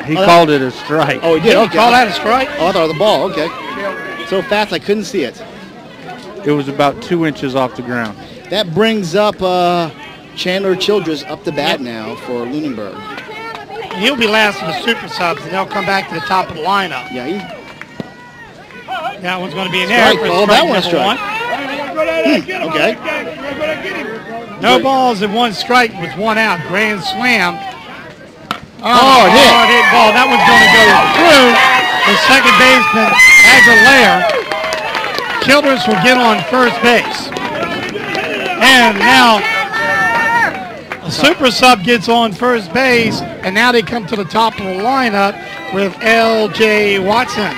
He Oh, that- called it a strike. Oh, he did. Did he Okay. call that a strike? Oh, I thought it was a ball. Okay. So fast I couldn't see it. It was about two inches off the ground. That brings up uh, Chandler Childress up the bat now for Lunenburg. And he'll be last in the super subs, and they'll come back to the top of the lineup. Yeah, he, That one's going to be an. Strike, Paul. strike That one's strike. one. okay. No balls and one strike with one out. Grand slam. Oh, Oh, it hit. hard hit ball. That one's going to go through the second baseman Aguilera. Childress will get on first base. And now a super sub gets on first base, and now they come to the top of the lineup with L.J. Watson.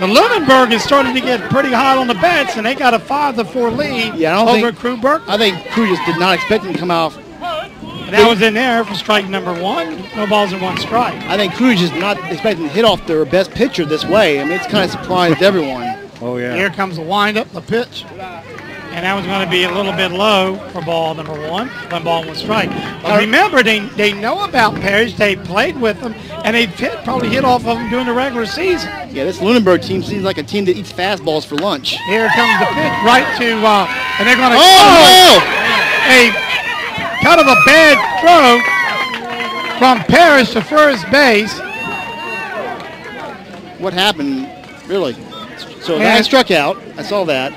The Lunenburg is starting to get pretty hot on the bats, and they got a five to four lead Yeah, I don't over think- Crewe Burke. I think Crewe just did not expect him to come out. And that was in there for strike number one. No balls in one strike. I think Crewe just not expecting to hit off their best pitcher this way. I mean, it's kind of surprised everyone. Oh, yeah. Here comes the windup, the pitch. And that was going to be a little bit low for ball number one. One ball, one strike. But remember, they, they know about Parrish. They played with them, and they've hit, probably hit off of them during the regular season. Yeah, this Lunenburg team seems like a team that eats fastballs for lunch. Here comes the pitch right to, uh, and they're going to Oh, a kind of a bad throw from Parrish to first base. What happened, really? So Yeah. that struck out. I saw that.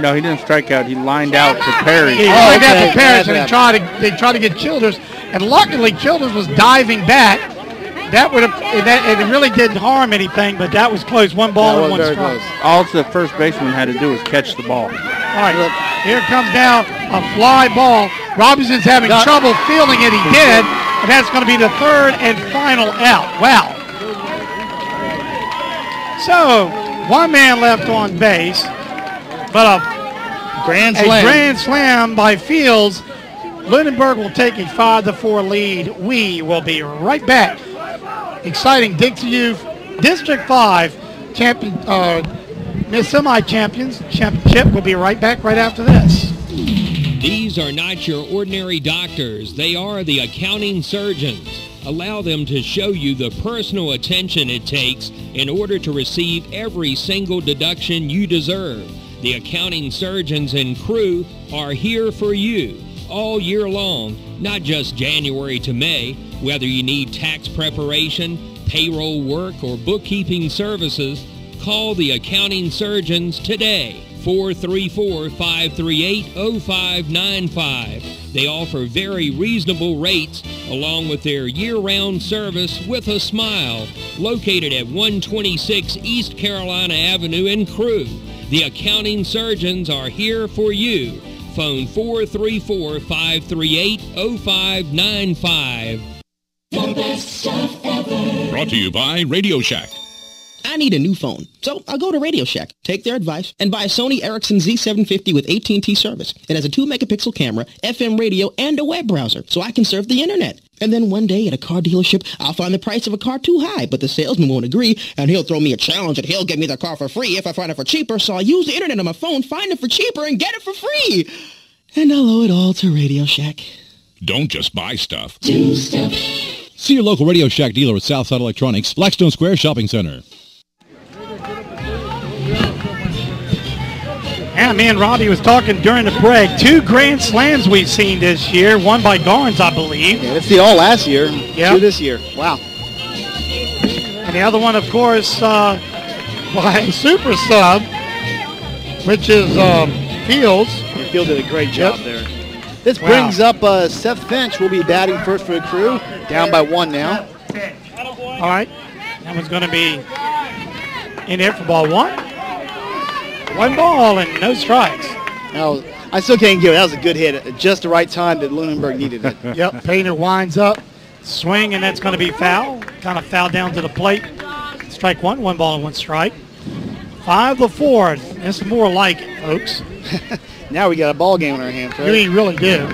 No, he didn't strike out. He lined out to Perry. He Oh, lined out okay. to Parrish, That's and they tried to they tried to get Childers, and luckily Childers was diving back. That would have that it really didn't harm anything, but that was close. One ball That and was one very strike. close. All the first baseman had to do was catch the ball. All right, here comes down a fly ball. Robinson's having Got- trouble fielding it. He did, and that's going to be the third and final out. Wow. So one man left on base, but a Grand a slam. grand slam by Fields. Lunenburg will take a 5 to 4 lead. We will be right back. Exciting Dixie Youth District 5 champion, uh, Miss Semi-Champions Championship. We'll be right back right after this. These are not your ordinary doctors. They are the accounting surgeons. Allow them to show you the personal attention it takes in order to receive every single deduction you deserve. The accounting surgeons and crew are here for you all year long, not just January to May. Whether you need tax preparation, payroll work, or bookkeeping services, call the accounting surgeons today. 434-538-0595. They offer very reasonable rates along with their year-round service with a smile located at 126 East Carolina Avenue in Crewe. The accounting surgeons are here for you. Phone 434-538-0595. Brought to you by Radio Shack. I need a new phone. So I'll go to Radio Shack, take their advice, and buy a Sony Ericsson Z750 with AT&T service. It has a 2 megapixel camera, FM radio, and a web browser, so I can surf the internet. And then one day at a car dealership, I'll find the price of a car too high, but the salesman won't agree, and he'll throw me a challenge and he'll give me the car for free if I find it for cheaper, so I'll use the internet on my phone, find it for cheaper, and get it for free. And I'll owe it all to Radio Shack. Don't just buy stuff. Do stuff. See your local Radio Shack dealer at Southside Electronics, Blackstone Square Shopping Center. Yeah, me and Robbie was talking during the break. Two grand slams we've seen this year. One by Garnes, I believe. Yeah, that's the all last year. Yeah. Two this year. Wow. And the other one, of course, uh, by Super Sub, which is um, Fields. Field did a great job Yep. there. This Wow. brings up uh, Seth Finch will be batting first for the Crewe. Down by one now. All right. That one's going to be in there for ball one. One ball and no strikes. Now, I still can't give it. That was a good hit at just the right time that Lunenburg needed it. Yep, Painter winds up, swing, and that's going to be foul. Kind of foul down to the plate. Strike one, one ball and one strike. Five to four. That's more like it, folks. now we got a ball game on our hands, right? We really do.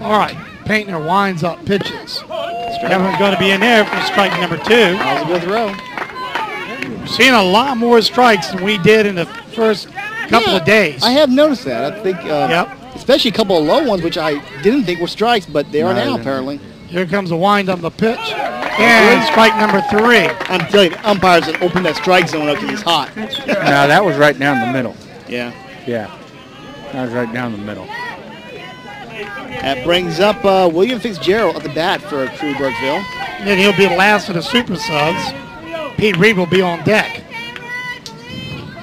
All right, Painter winds up, pitches. That one's going to be in there for strike number two. That was a good throw. Seeing a lot more strikes than we did in the first couple Yeah, of days. I have noticed that. I think, uh, especially a couple of low ones, which I didn't think were strikes, but they are No, now apparently. Here comes a wind on the pitch. And strike number three. I'm telling you, umpires that open that strike zone up because it's hot. no, that was right down the middle. Yeah. Yeah. That was right down the middle. That brings up uh, William Fitzgerald at the bat for Crew Burkeville. And he'll be the last of the super subs. Pete Reed will be on deck.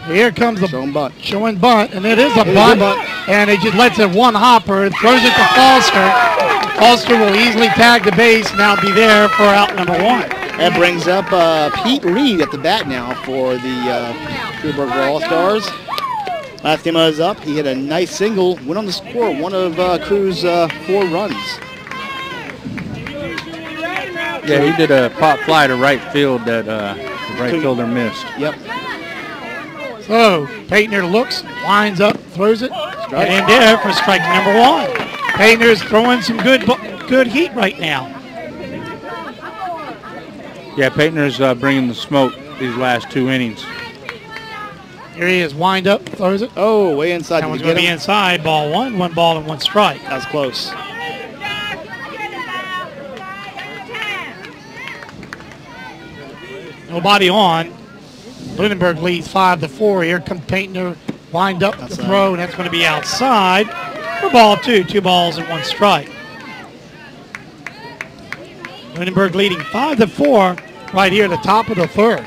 Here comes the showing bunt. Showing bunt, and it is a It is a bunt. bunt. And it just lets it one hopper and throws it to Foster. Foster will easily tag the base and now be there for out number one. That brings up uh, Pete Reed at the bat now for the uh, All-Stars. Last time I was up, he hit a nice single, went on the score, one of uh, Crewe's uh, four runs. Yeah, he did a pop fly to right field that uh, the right fielder missed. Yep. So Paytner looks, winds up, throws it, and in there for strike number one. Paytner's throwing some good good heat right now. Yeah, Paytner's uh, bringing the smoke these last two innings. Here he is, wind up, throws it. Oh, way inside. That one's going to be inside, ball one, one ball and one strike. That was close. Nobody on. Lunenburg leads five to four. Here Painter, wind up the throw, and that's going to be outside for ball two. Two balls and one strike. Lunenburg leading five to four right here at the top of the third.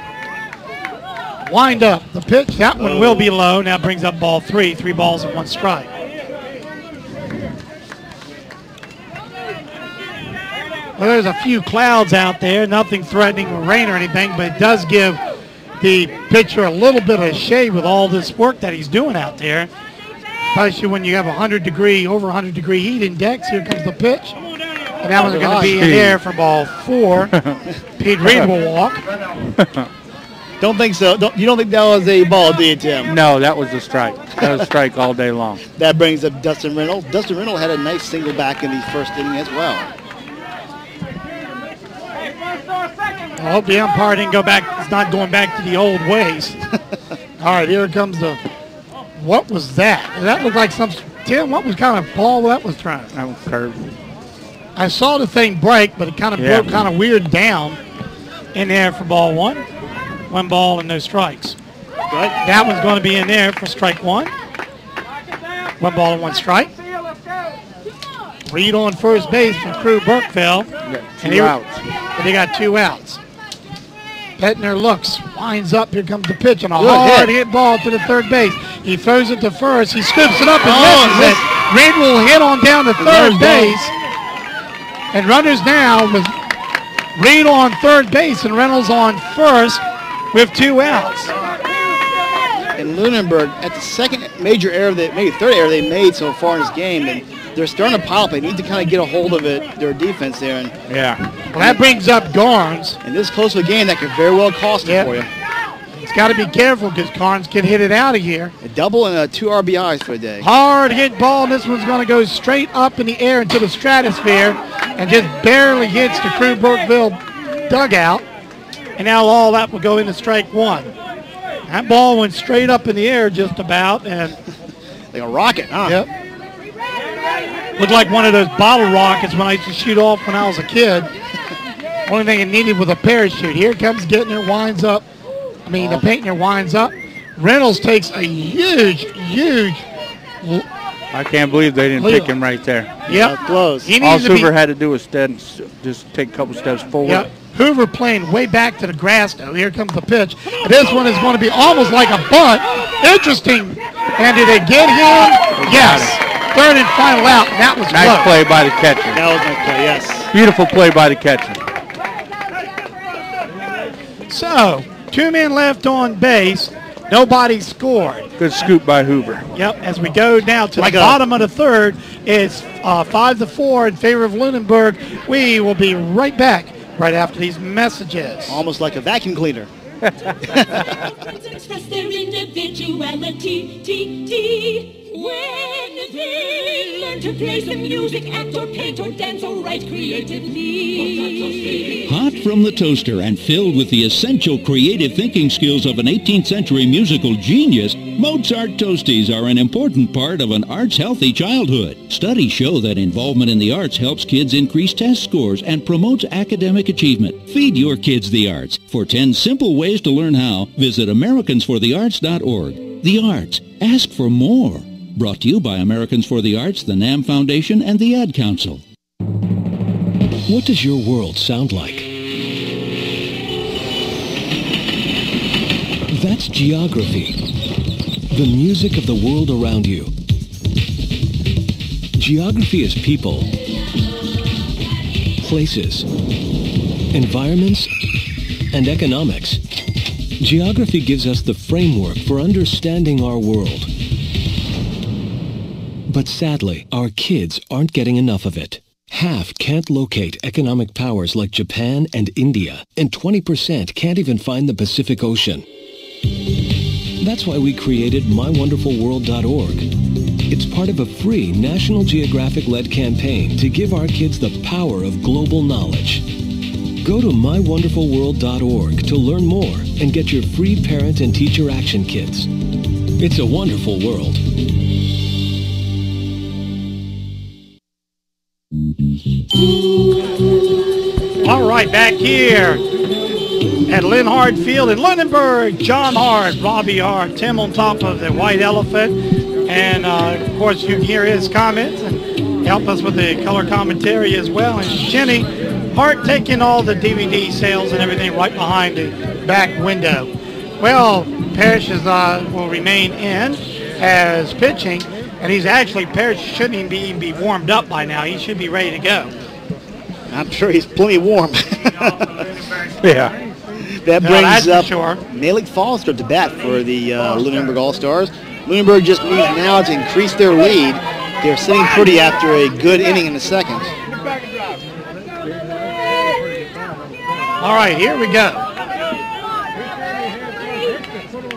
Wind up the pitch. That one will be low. Now brings up ball three. Three balls and one strike. Well, there's a few clouds out there, nothing threatening with rain or anything, but it does give the pitcher a little bit of shade with all this work that he's doing out there. Especially when you have 100 degree, over 100 degree heat index. Here comes the pitch. And that one's going to be in there for ball four. Pete Reed will walk. Don't think so. Don't, you don't think that was a ball, do you, Tim? No, that was a strike. That was a strike all day long. That brings up Dustin Reynolds. Dustin Reynolds had a nice single back in the first inning as well. I hope the umpire didn't go back. It's not going back to the old ways. All right, here comes the. What was that? That looked like some. Tim, what was kind of ball that was trying? That was curved. I saw the thing break, but it kind of Yeah. broke kind of weird down in there for ball one. One ball and no strikes. Good. That one's going to be in there for strike one. One ball and one strike. Reed on first base from Crewe Burkeville. two he- outs. But they got two outs. Petner looks, winds up. Here comes the pitch and a Good hard hit. hit ball to the third base. He throws it to first. He scoops it up and Oh, misses it. Reed will hit on down to third base. And runners now with Reed on third base and Reynolds on first with two outs. And Lunenburg, at the second major error, that maybe third error they made so far in this game, and they're starting to pile up. They need to kind of get a hold of it, their defense there. And Yeah. Well, that brings up Garnes. And this close of a game, that could very well cost it for you. It's got to be careful because Garnes can hit it out of here. A double and uh, two RBIs for the day. Hard hit ball. This one's going to go straight up in the air into the stratosphere and just barely hits the Crewe Burkeville dugout. And now all that will go into strike one. That ball went straight up in the air just about and Like a rocket, huh? Yep. Looked like one of those bottle rockets when I used to shoot off when I was a kid. Only thing it needed was a parachute. Here comes Gittner, winds up. I mean, the Paintner winds up. Reynolds takes a huge, huge. I can't believe they didn't pick him right there. Yep. close. All needs to be- Hoover had to do was stand, just take a couple steps forward. Yep. Hoover playing way back to the grass now. Here comes the pitch. This one is going to be almost like a bunt. Interesting. And did they get him? Yes. Third and final out. and That was Nice close. play by the catcher. That was my play, yes. Beautiful play by the catcher. So, two men left on base. Nobody scored. Good scoop by Hoover. Yep. As we go now to Like the a- bottom of the third, it's uh, five to four in favor of Lunenburg. We will be right back right after these messages. Almost like a vacuum cleaner. express their individuality. T, T. When they to play some music, act or paint or dance or write creatively. Hot from the toaster and filled with the essential creative thinking skills of an 18th century musical genius, Mozart Toasties are an important part of an arts-healthy childhood. Studies show that involvement in the arts helps kids increase test scores and promotes academic achievement. Feed your kids the arts. For 10 simple ways to learn how, visit americansforthearts.org. The arts. Ask for more. Brought to you by Americans for the Arts, the NAMM Foundation, and the Ad Council. What does your world sound like? That's geography. The music of the world around you. Geography is people, places, environments, and economics. Geography gives us the framework for understanding our world. But sadly, our kids aren't getting enough of it. Half can't locate economic powers like Japan and India, and 20% can't even find the Pacific Ocean. That's why we created MyWonderfulWorld.org. It's part of a free National Geographic-led campaign to give our kids the power of global knowledge. Go to MyWonderfulWorld.org to learn more and get your free parent and teacher action kits. It's a wonderful world. All right, back here at Lynn Hard Field in Lunenburg. John Hart, Robbie Hart, Tim on top of the white elephant. And uh, of course, you can hear his comments and help us with the color commentary as well. And Jenny Hart taking all the DVD sales and everything right behind the back window. Well, Parrish is, uh, will remain in as pitching. And he's actually, Parrish shouldn't even be, even be warmed up by now. He should be ready to go. I'm sure he's plenty warm. yeah. That brings for up sure. Malik Foster to bat for the uh, Lunenburg All-Stars. Lunenburg just needs now to increase their lead. They're sitting pretty after a good inning in the second. All right, here we go.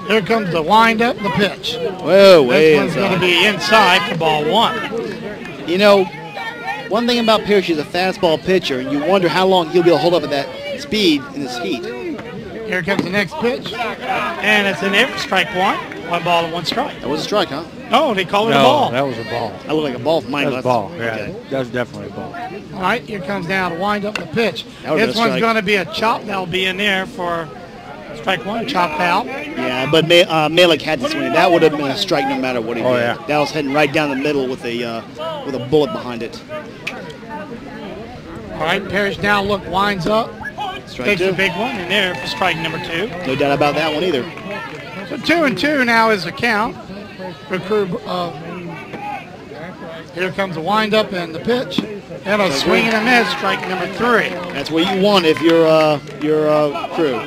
Here comes the windup, the pitch. Whoa, way This one's going to be inside for ball one. You know, one thing about Parrish is a fastball pitcher. And you wonder how long he'll be able to hold up at that speed in this heat. Here comes the next pitch. And it's an air strike one. One ball and one strike. That was a strike, huh? No, they call it no, a ball. that was a ball. That looked like a ball for mine. That was a ball. Yeah, that was definitely a ball. All right, here comes now to wind up the pitch. This one's going to be a chop. That'll be in there for strike one, chop out. Yeah, but Ma- uh, Malik had to swing it. That would have been a strike no matter what he Oh, did. yeah. That was heading right down the middle with a uh, with a bullet behind it. All right, Parrish now look, winds up. Strike takes two. a big one in there for strike number two. No doubt about that one either. So two and two now is the count. Crewe, uh, here comes the windup and the pitch. And a swing and a miss, strike number three. That's what you want if you're uh, your uh, Crewe.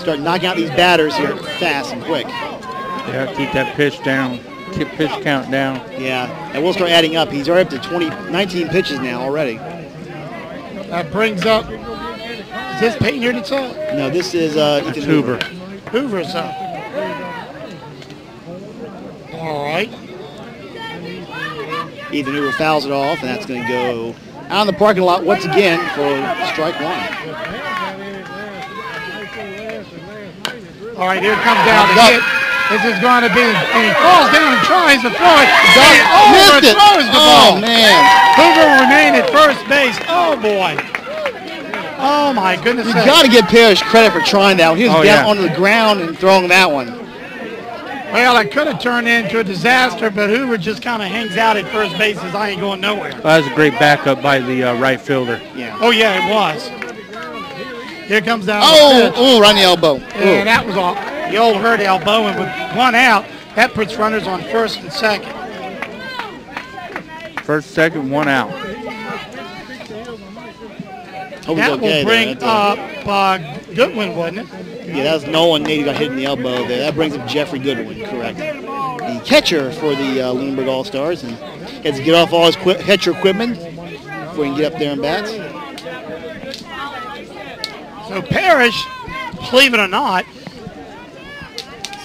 Start knocking out these batters here fast and quick. Yeah, keep that pitch down. Keep pitch count down. Yeah, and we'll start adding up. He's already up to 20, 19 pitches now already. That brings up. Is this Peyton here that's up? No, this is uh, Ethan Hoover. Hoover's up. All right. Ethan Hoover fouls it off, and that's going to go out in the parking lot once again for strike one. All right, here comes down the hit. This is going to be, and he falls down and tries to throw it. Got He. Missed it. overthrows the Oh, man. Hoover will remain at first base. Oh, boy. Oh, my goodness. You sakes. got to give Parrish credit for trying that one. He was Oh, down yeah. onto the ground and throwing that one. Well, it could have turned into a disaster, but Hoover just kind of hangs out at first base as I ain't going nowhere. Well, that was a great backup by the uh, right fielder. Yeah. Oh, yeah, it was. Here comes down Oh, the oh, right in the elbow. Ooh. That was all, the old hurt elbow, and with one out, that puts runners on first and second. First, second, one out. Hope he's that okay will bring That's a- up uh, Goodwin, wouldn't it? Yeah, that was Nolan Nady got hit in the elbow there. That brings up Jeffrey Goodwin, correct. The catcher for the uh, Lunenburg All-Stars and he has to get off all his qui- catcher equipment before he can get up there and bats. So Parrish, believe it or not,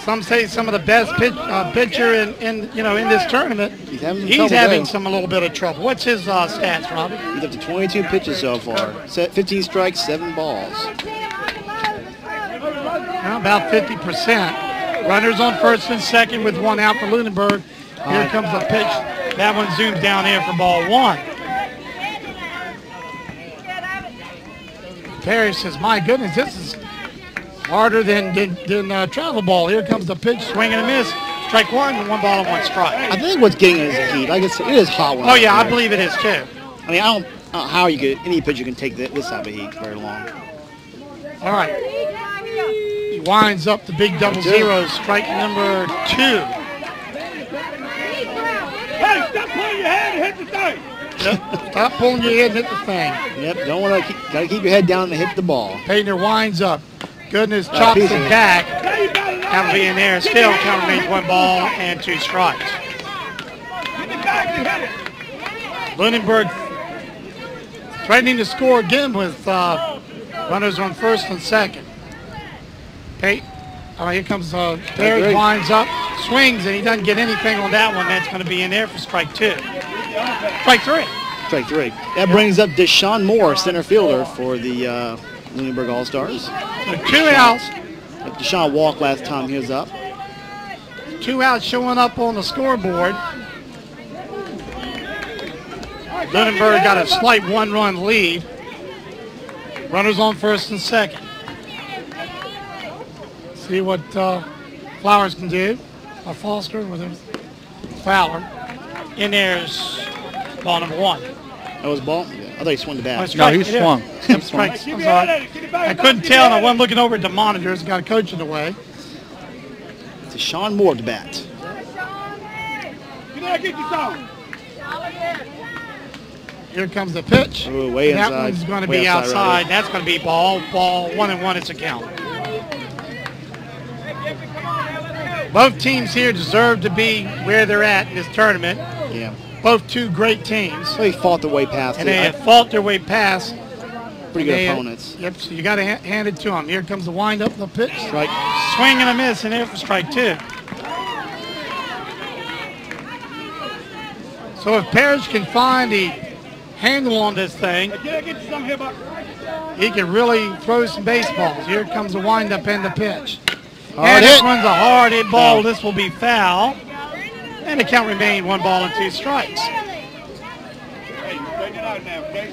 some say some of the best pitch, uh, pitcher in, in you know in this tournament. He's having some He's having some a little bit of trouble. What's his uh, stats, Robbie? He's up to 22 pitches so far. Set 15 strikes, 7 balls. Well, about 50%. Runners on first and second with one out for Lunenburg. Here comes the pitch. That one zooms down there for ball one. Parrish says, my goodness, this is harder than, than, than uh, travel ball. Here comes the pitch, swing and a miss. Strike one, one ball and one strike. I think what's getting it is the heat. Like it's, it is hot one. Oh, out yeah, I believe it is too. I mean, I don't, know how you could, any pitcher can take this type of heat very long. All right. He winds up the big double Two. zero, strike number two. Hey, stop pulling your head and hit the thing. Yep. Stop pulling your head and hit the thing. Yep, don't want to keep, got to keep your head down and hit the ball. Payner winds up. Goodness Uh, chops it back. That'll be in there. Still count remains one ball and two strikes. Lunenburg threatening to score again with uh, runners on first and second. Pate, oh, here comes uh, great. winds up, swings, and he doesn't get anything on that one. That's going to be in there for strike two. Strike three. Strike three. That brings up Deshaun Moore, center fielder for the uh, Lunenburg All-Stars. Two outs. Deshaun walked last time he was up. Two outs showing up on the scoreboard. Lunenburg got a slight one-run lead. Runners on first and second. See what uh, Flowers can do. Or Foster with him. Fowler. In there's ball number one. That was ball? I thought he swung the Oh, bat. strike. It is. Yep, strikes. I'm sorry. I couldn't tell, and I wasn't looking over at the monitors. Got a coach in the way. Deshaun Moore to bat. Get there, get you some. Here comes the pitch. Ooh, way And that inside. one's going to be outside, outside. Robbie. That's going to be ball. Ball. One and one. It's a count. Both teams here deserve to be where they're at in this tournament. Yeah. Both two great teams. They fought their way past And it. they I- fought their way past. Pretty good They- opponents. Yep, so you got to ha- hand it to them. Here comes the wind up the pitch. Strike. Swing and a miss, and there for strike two. So if Parrish can find the handle on this thing, Get there, get you some here, Buck. he can really throw some baseballs. Here comes the windup and the pitch. Hard and this hit. one's a hard hit ball. Foul. This will be foul. And the count remained one ball and two strikes. Hey, straighten it out now, okay?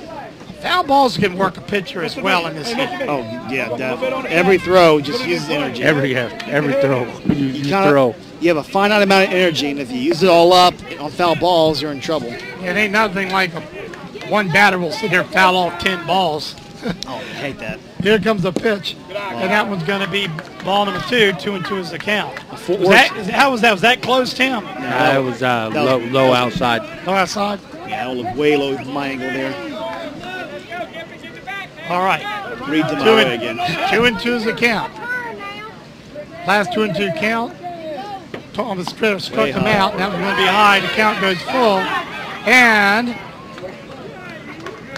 Foul balls can work a pitcher as well in this hit. Oh, yeah, definitely. Every throw just uses energy. Every every throw. You, you kinda- throw. You have a finite amount of energy, and if you use it all up on foul balls, you're in trouble. It ain't nothing like a, one batter will sit there and foul off 10 balls. Oh, I hate that. Here comes the pitch. And that one's going to be ball number two. Two and two is the count. Was that, is, how was that? Was that close, Tim? Nah, it was uh, That low, was- low outside. Go outside. Yeah, that look way low my angle there. All right. Read to my Two and, again. two and two is the count. Last two and two count. Thomas struck struck him out, and that was going to be high. The count goes full. And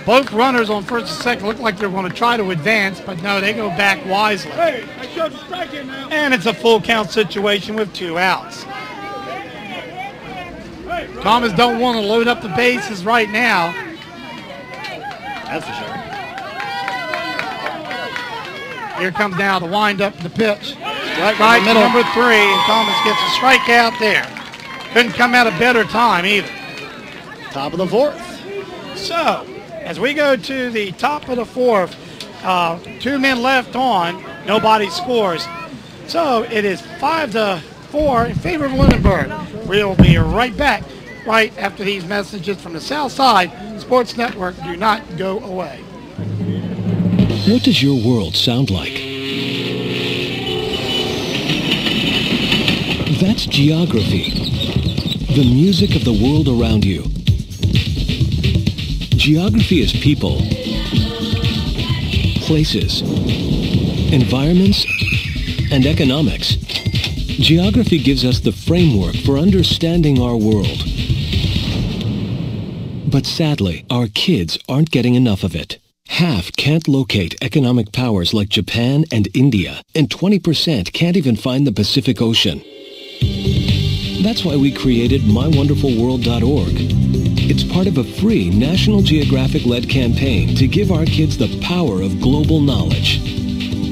both runners on first and second look like they're going to try to advance, but no, they go back wisely. Hey, I showed you strike in now. And it's a full count situation with two outs. Thomas don't want to load up the bases right now. That's for sure. Here comes now the wind up the pitch. Strike, Strike in the middle. number three, and Thomas gets a strikeout there. Couldn't come at a better time either. Top of the fourth. So, as we go to the top of the fourth, uh, two men left on, nobody scores. So it is five to four in favor of Lunenburg. We'll be right back right after these messages from the South Side Sports Network. Do not go away. What does your world sound like? That's geography. The music of the world around you. Geography is people, places, environments, and economics. Geography gives us the framework for understanding our world. But sadly, our kids aren't getting enough of it. Half can't locate economic powers like Japan and India, and 20% can't even find the Pacific Ocean. That's why we created MyWonderfulWorld.org. It's part of a free National Geographic-led campaign to give our kids the power of global knowledge.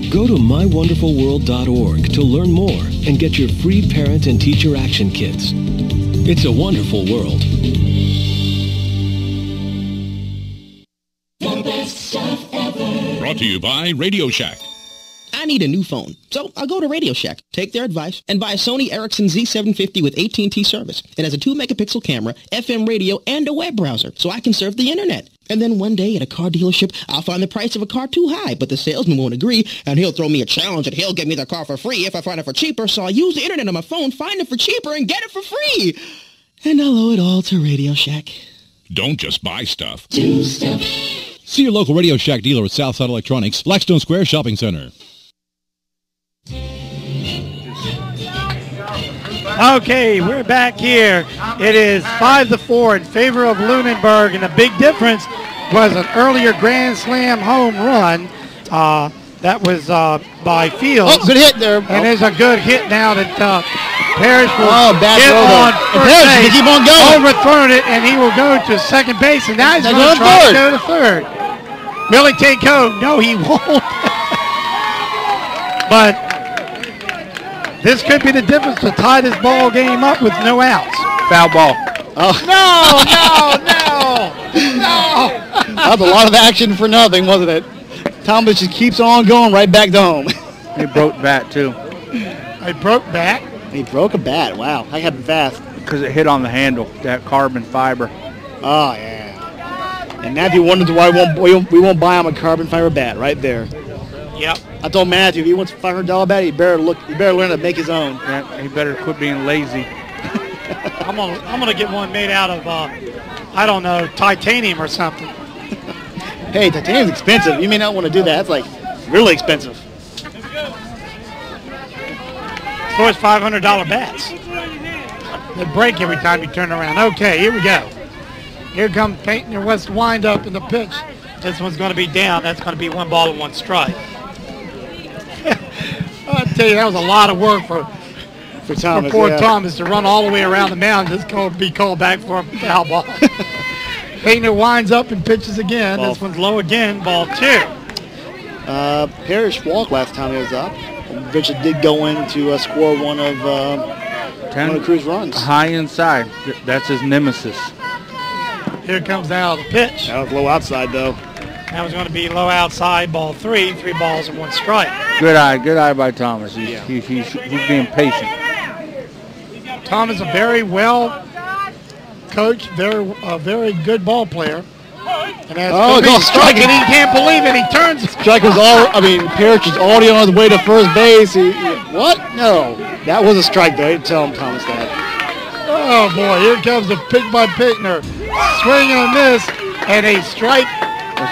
Go to MyWonderfulWorld.org to learn more and get your free parent and teacher action kits. It's a wonderful world. The best stuff ever. Brought to you by Radio Shack. I need a new phone, so I'll go to Radio Shack, take their advice, and buy a Sony Ericsson Z750 with AT&T service. It has a 2-megapixel camera, FM radio, and a web browser, so I can surf the internet. And then one day at a car dealership, I'll find the price of a car too high, but the salesman won't agree, and he'll throw me a challenge and he'll give me the car for free if I find it for cheaper, so I'll use the internet on my phone, find it for cheaper, and get it for free. And I'll owe it all to Radio Shack. Don't just buy stuff. Do stuff. See your local Radio Shack dealer at Southside Electronics, Blackstone Square Shopping Center. Okay, we're back here. It is five to four in favor of Lunenburg, and the big difference was an earlier Grand Slam home run. Uh, that was uh, by Fields. Oh, good hit there. And there's a good hit now that uh, Parrish will Oh, bad get on first Parrish base, keep on going. Overthrown it, and he will go to second base, and now he's going to try third. to go to third. Billy take home. No, he won't. but this could be the difference to tie this ball game up with no outs. Foul ball. Oh, No, no, no, no. that was a lot of action for nothing, wasn't it? Thomas just keeps on going right back to home. He broke bat too I broke back. he broke a bat. Wow, that happened fast. because it hit on the handle, that carbon fiber. Oh yeah. And Matthew wonders why we won't, we won't buy him a carbon fiber bat right there. Yep. I told Matthew if he wants a five hundred dollar bat, he better look. He better learn to make his own. Yeah, he better quit being lazy. I'm gonna I'm gonna get one made out of uh, I don't know titanium or something. Hey, titanium's expensive. You may not want to do that. That's like really expensive. So it's five hundred dollar bats. They break every time you turn around. Okay, here we go. Here comes Peyton and West wind up in the pitch. This one's going to be down. That's going to be one ball and one strike. I tell you, that was a lot of work for For Thomas, for poor yeah. Thomas to run all the way around the mound. Just go be called back for a foul ball. Painter winds up and pitches again. Ball. This one's low again. Ball two. Uh, Parrish walked last time he was up. Richard did go in to uh, score one of uh, one of the Crewe's runs. High inside. That's his nemesis. Here comes now the pitch. That was low outside though. That was going to be low outside, ball three, three balls and one strike. Good eye. Good eye by Thomas. He's, he's, he's, he's being patient. Tom is a very well coached, very a very good ball player. And that's Oh, gonna be go a strike, strike. and he can't believe it. He turns. Strike was all. I mean, Parrish is already on his way to first base. He, he- what? No, that was a strike though. I didn't tell him Thomas that. Oh boy, here comes the pick by Pickner. Swing and a miss, and a strike.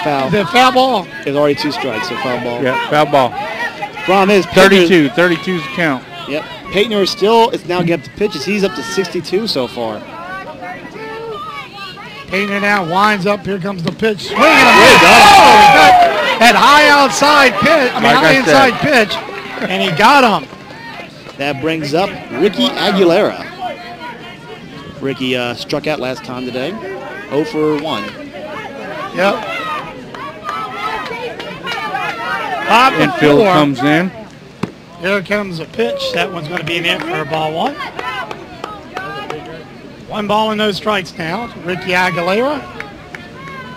A foul. The foul ball. There's already two strikes, so foul ball. Yeah, foul ball. Problem is, Pickner- 32. 32's the count. Yep. Paytner still is now getting up to pitches. He's up to 62 so far. Painter now winds up. Here comes the pitch. Swing and a miss. Oh, he got that high outside pitch. I mean, Like high I inside pitch, and he got him. That brings up Ricky Aguilera. Ricky uh, struck out last time today. 0 for 1. Yep. Five to Infield four. comes in. Here comes a pitch. That one's going to be an in for a ball one. One ball and no strikes now. to Ricky Aguilera.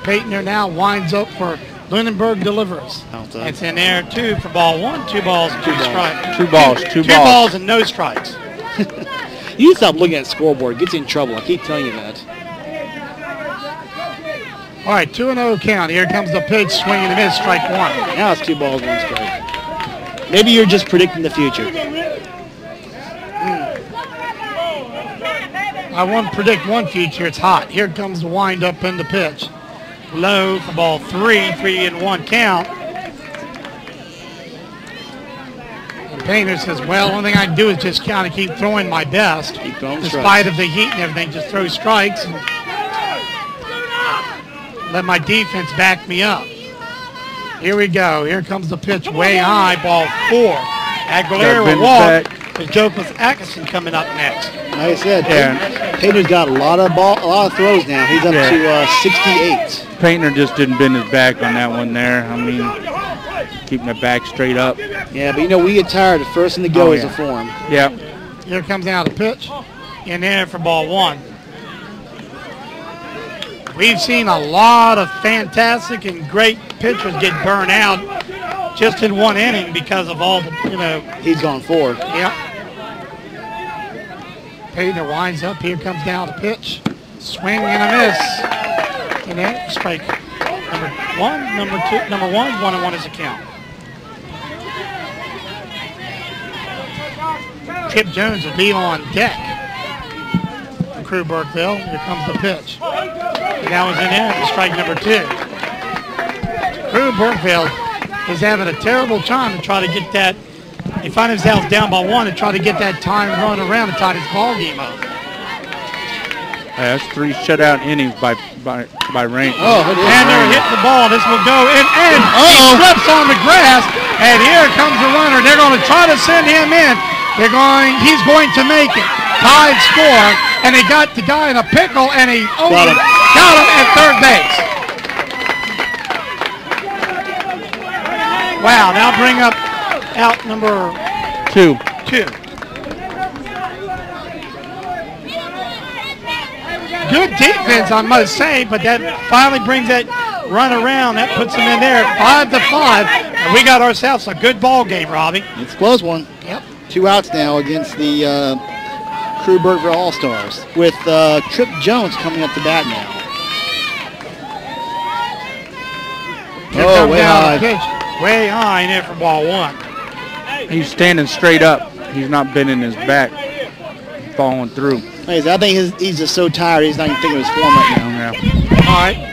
Payton now winds up for Lunenburg delivers. It's in there two for ball one. Two balls, two, balls. strikes. Two balls, two two balls. balls and no strikes. You stop looking at the scoreboard. It gets you in trouble. I keep telling you that. All right, 2 and 0 count. Here comes the pitch, swing and a miss, strike one. Now it's two balls, one strike. Maybe you're just predicting the future. Hmm. I won't predict one future. It's hot. Here comes the wind up in the pitch. Low for ball three, three and one count. And Painter says, well, only thing I can do is just kind of keep throwing my best. Keep throwing Despite strikes. of the heat and everything, just throw strikes and let my defense back me up. Here we go. Here comes the pitch way high, ball four. Aguilera Got will Vince walk. back. With Jokos Atkinson coming up next. Like I said, Yeah. Payner's got a lot of ball, a lot of throws now. He's up Yeah. to uh, 68. Painter just didn't bend his back on that one there. I mean, keeping the back straight up. Yeah, but you know, we get tired. The first thing to go Oh, is yeah. the form. Yeah. Here comes out a pitch. In there for ball one. We've seen a lot of fantastic and great pitchers get burned out just in one inning because of all the, you know. He's gone four. Yeah. Payner winds up. Here comes down the pitch. Swing and a miss. And then strike number one, number two, number one, one and one is a count. Chip Jones will be on deck. For Crewe Burkeville. Here comes the pitch. And that was in there strike number two. Crewe Burkeville is having a terrible time to try to get that. He find himself down by one and try to get that time run around and tie this ball game up. Yeah, that's three shutout innings by by by rank. Oh, it is. And they're hitting the ball. This will go in, and he slips on the grass. And here comes the runner. They're going to try to send him in. They're going. He's going to make it. Tied score, and he got the guy in a pickle, and he Got him. got him at third base. Wow! Now bring up out number Two. two. Good defense, I must say, but that finally brings that run around. That puts them in there, five to five, and we got ourselves a good ball game, Robbie. It's a close one. Yep. Two outs now against the uh, Crew Burger All-Stars with uh, Trip Jones coming up to bat now. Here Oh, comes way high. pitch, way high in there for ball one. He's standing straight up. He's not bending his back, falling through. I I think his, he's just so tired he's not even thinking of his form right now. Yeah. All right.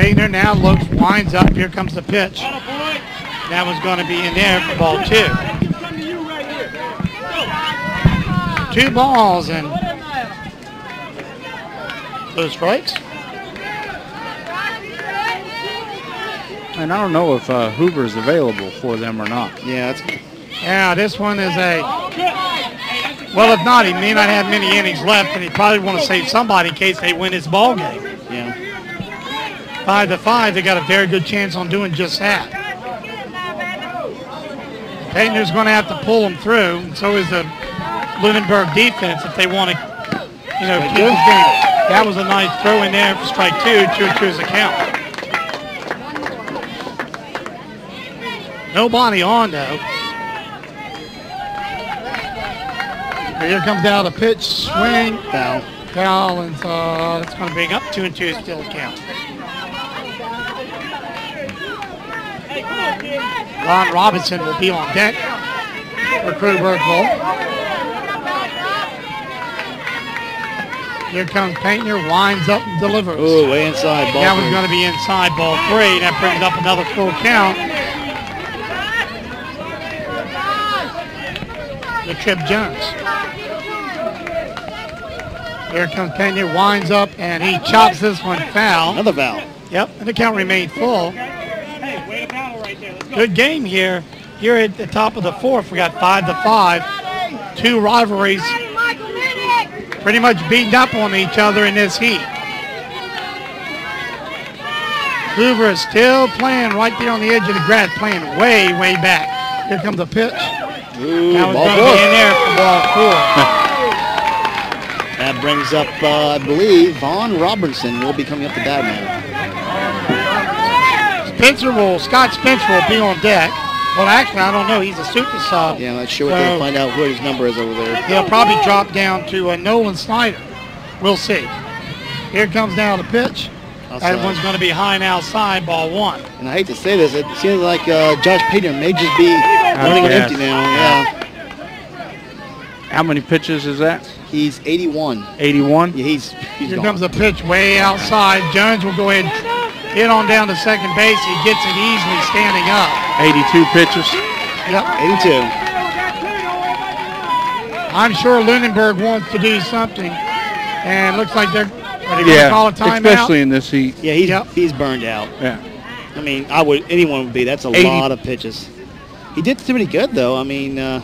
Painter now looks, winds up. Here comes the pitch. That was going to be in there for ball two. Two balls and those strikes. And I don't know if uh, Hoover's available for them or not. Yeah, Yeah, this one is a. Well, if not, he may not have many innings left, and he probably want to save somebody in case they win this ball game. yeah. Five to five, they got a very good chance on doing just that. Payton's going to have to pull them through, and so is the Lunenburg defense if they want to, you know, keep this game. That was a nice throw in there for strike two. Two and two is the count. Nobody on though. Here comes down the pitch, swing, Foul. foul, and uh, it's going to bring up two and two still a count. Ron Robinson will be on deck for Crewe Burkeville. Here comes Painter, winds up and delivers. Oh, way inside. Ball That was going to be inside ball three. That brings up another full count. the Trip Jones. Here comes Pena, winds up, and he chops this one foul. Another foul. Yep, and the count remained full. Good game here. Here at the top of the fourth, we got five to five. Two rivalries pretty much beating up on each other in this heat. Hoover is still playing right there on the edge of the grass, playing way, way back. Here comes the pitch. Ooh, now it's ball four. in there for ball four. That brings up, uh, I believe, Vaughn Robertson will be coming up to bat now. Spencer will, Scott Spencer will be on deck. Well, actually, I don't know. He's a super sub. Yeah, I'm not sure what they'll find out what his number is over there. He'll probably drop down to uh, Nolan Snyder. We'll see. Here comes now the pitch. Outside. That one's going to be high and outside, ball one. And I hate to say this, it seems like uh, Josh Payton may just be running yes. empty now. Yeah. How many pitches is that? He's 81. 81? Yeah, he's, he's Here gone. comes a pitch way outside. Jones will go ahead and hit on down to second base. He gets it easily standing up. 82 pitches. Yep. 82. I'm sure Lunenburg wants to do something. And looks like they're, are they going to Yeah, call a timeout? especially in this heat. Yeah, he's he's burned out. Yeah. I mean, I would anyone would be. That's a 80. lot of pitches. He did pretty good though. I mean, uh,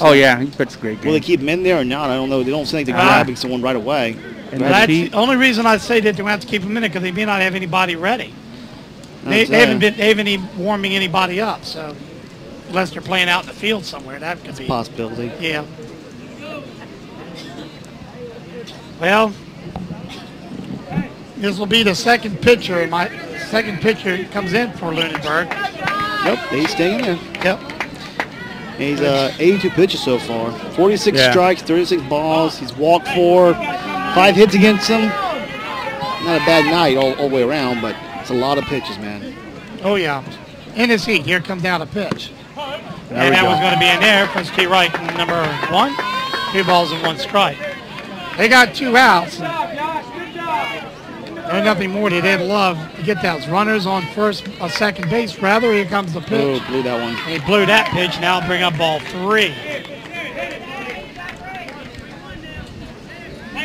Oh, yeah, he pitched a great will they keep him in there or not? I don't know. They don't seem like they're Ah. grabbing someone right away. And Well, that's the only reason I say that they have to keep him in it because they may not have anybody ready. They, they haven't been they haven't even warming anybody up. So unless they're playing out in the field somewhere, that could be. A possibility. Yeah. Well, this will be the second pitcher. and My second pitcher comes in for Lunenburg. Nope, he's staying in there. Yep. He's uh, 82 pitches so far. 46 Yeah. strikes, 36 balls. He's walked four, five hits against him. Not a bad night all, all the way around, but it's a lot of pitches, man. Oh yeah. In his heat, here comes down a pitch. There and that go. was going to be in there for T. Wright, number one. Two balls and one strike. They got two outs. There's nothing more they did love to get those runners on first, uh, second base. Rather, here comes the pitch. Oh, blew that one. And he blew that pitch. Now bring up ball three.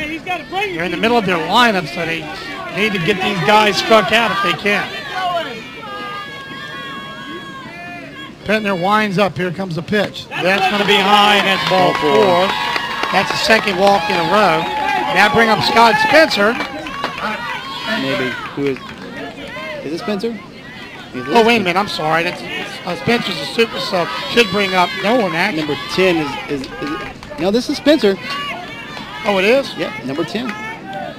They're in the middle of their lineup, so they need to get these guys struck out if they can. Pentner winds up. Here comes the pitch. That's going to be high, and that's ball Ball four. four. That's the second walk in a row. Now bring up Scott Spencer. Maybe. Who is? Is it Spencer? Oh, wait a minute. I'm sorry. That's uh, Spencer's a super sub. Should bring up no one, actually. Number 10 is, is, is? No, this is Spencer. Oh, it is? Yep, number 10. Hard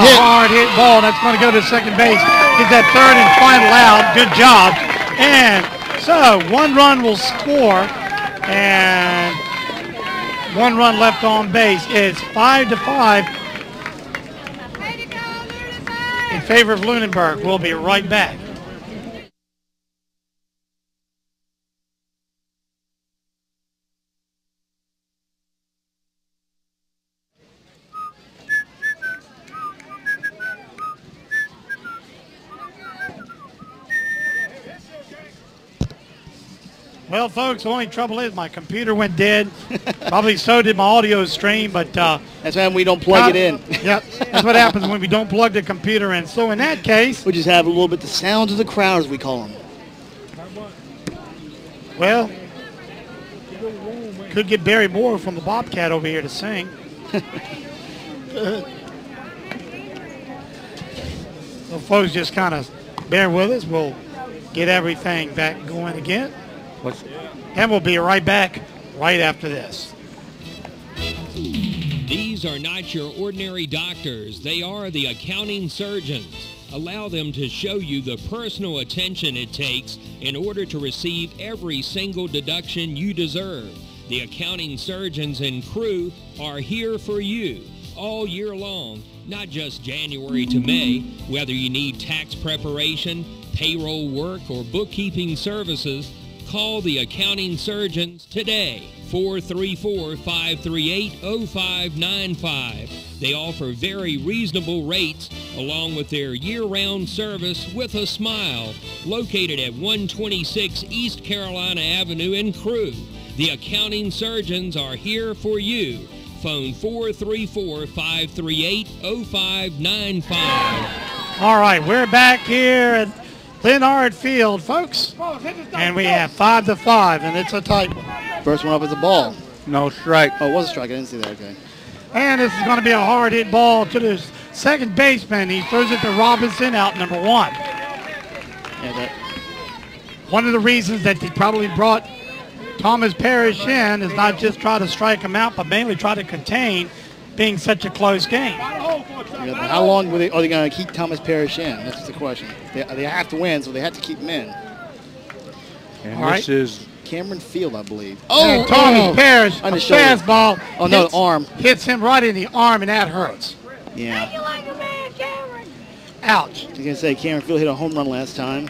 hit. Hard hit ball. That's going to go to second base. Get that third and final out. Good job. And so one run will score, and one run left on base. It's five to five in favor of Lunenburg. We'll be right back. Well, folks, the only trouble is my computer went dead. Probably so did my audio stream, but uh, That's why we don't plug it in. yep, that's what happens when we don't plug the computer in. So in that case, We just have a little bit the sounds of the crowd, as we call them. well, could get Barry Moore from the Bobcat over here to sing. so folks, just kind of bear with us. We'll get everything back going again. What's, And we'll be right back right after this. These are not your ordinary doctors. They are the accounting surgeons. Allow them to show you the personal attention it takes in order to receive every single deduction you deserve. The accounting surgeons and crew are here for you all year long, not just January to May. Whether you need tax preparation, payroll work, or bookkeeping services, call the accounting surgeons today. 434-538-0595. They offer very reasonable rates along with their year-round service with a smile located at 126 East Carolina Avenue in Crewe. The accounting surgeons are here for you. Phone 434-538-0595. All right, we're back here at Leonard Field, folks. And we have five to five, and it's a tight one. First one up is a ball. No strike. Oh, it was a strike. I didn't see that. Okay. And this is going to be a hard hit ball to the second baseman. He throws it to Robinson out number one. Yeah, that, One of the reasons that he probably brought Thomas Parrish in is not just try to strike him out, but mainly try to contain being such a close game. you how long were they, are they going to keep Thomas Parrish in? That's the question. They, they have to win, so they have to keep him in. And All this is Cameron Field, I believe. Oh, Thomas Parrish, on the shoulder. fastball. Oh, no, hits- arm. Hits him right in the arm, and that hurts. Yeah. Like man, Ouch. I was going to say Cameron Field hit a home run last time.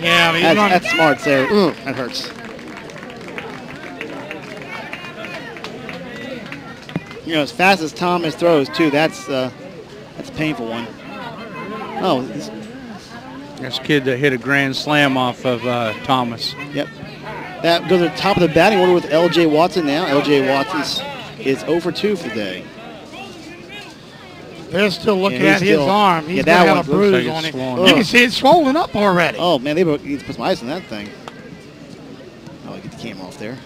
Yeah, I mean, he's That's, running- that's smart there. Ooh, that hurts. You know, as fast as Thomas throws, too, that's uh, that's a painful one. Oh, this- this kid that hit a grand slam off of uh, Thomas. Yep. That goes to the top of the batting order with L.J. Watson now. L.J. Watson is 0 for 2 for the day. They're still looking Yeah, at he's his still- arm. He's yeah, gonna that have one a looks bruise like on it. swollen You up. can see it's swollen up already. Oh, man, they need to put some ice on that thing. Oh, get the camera off there.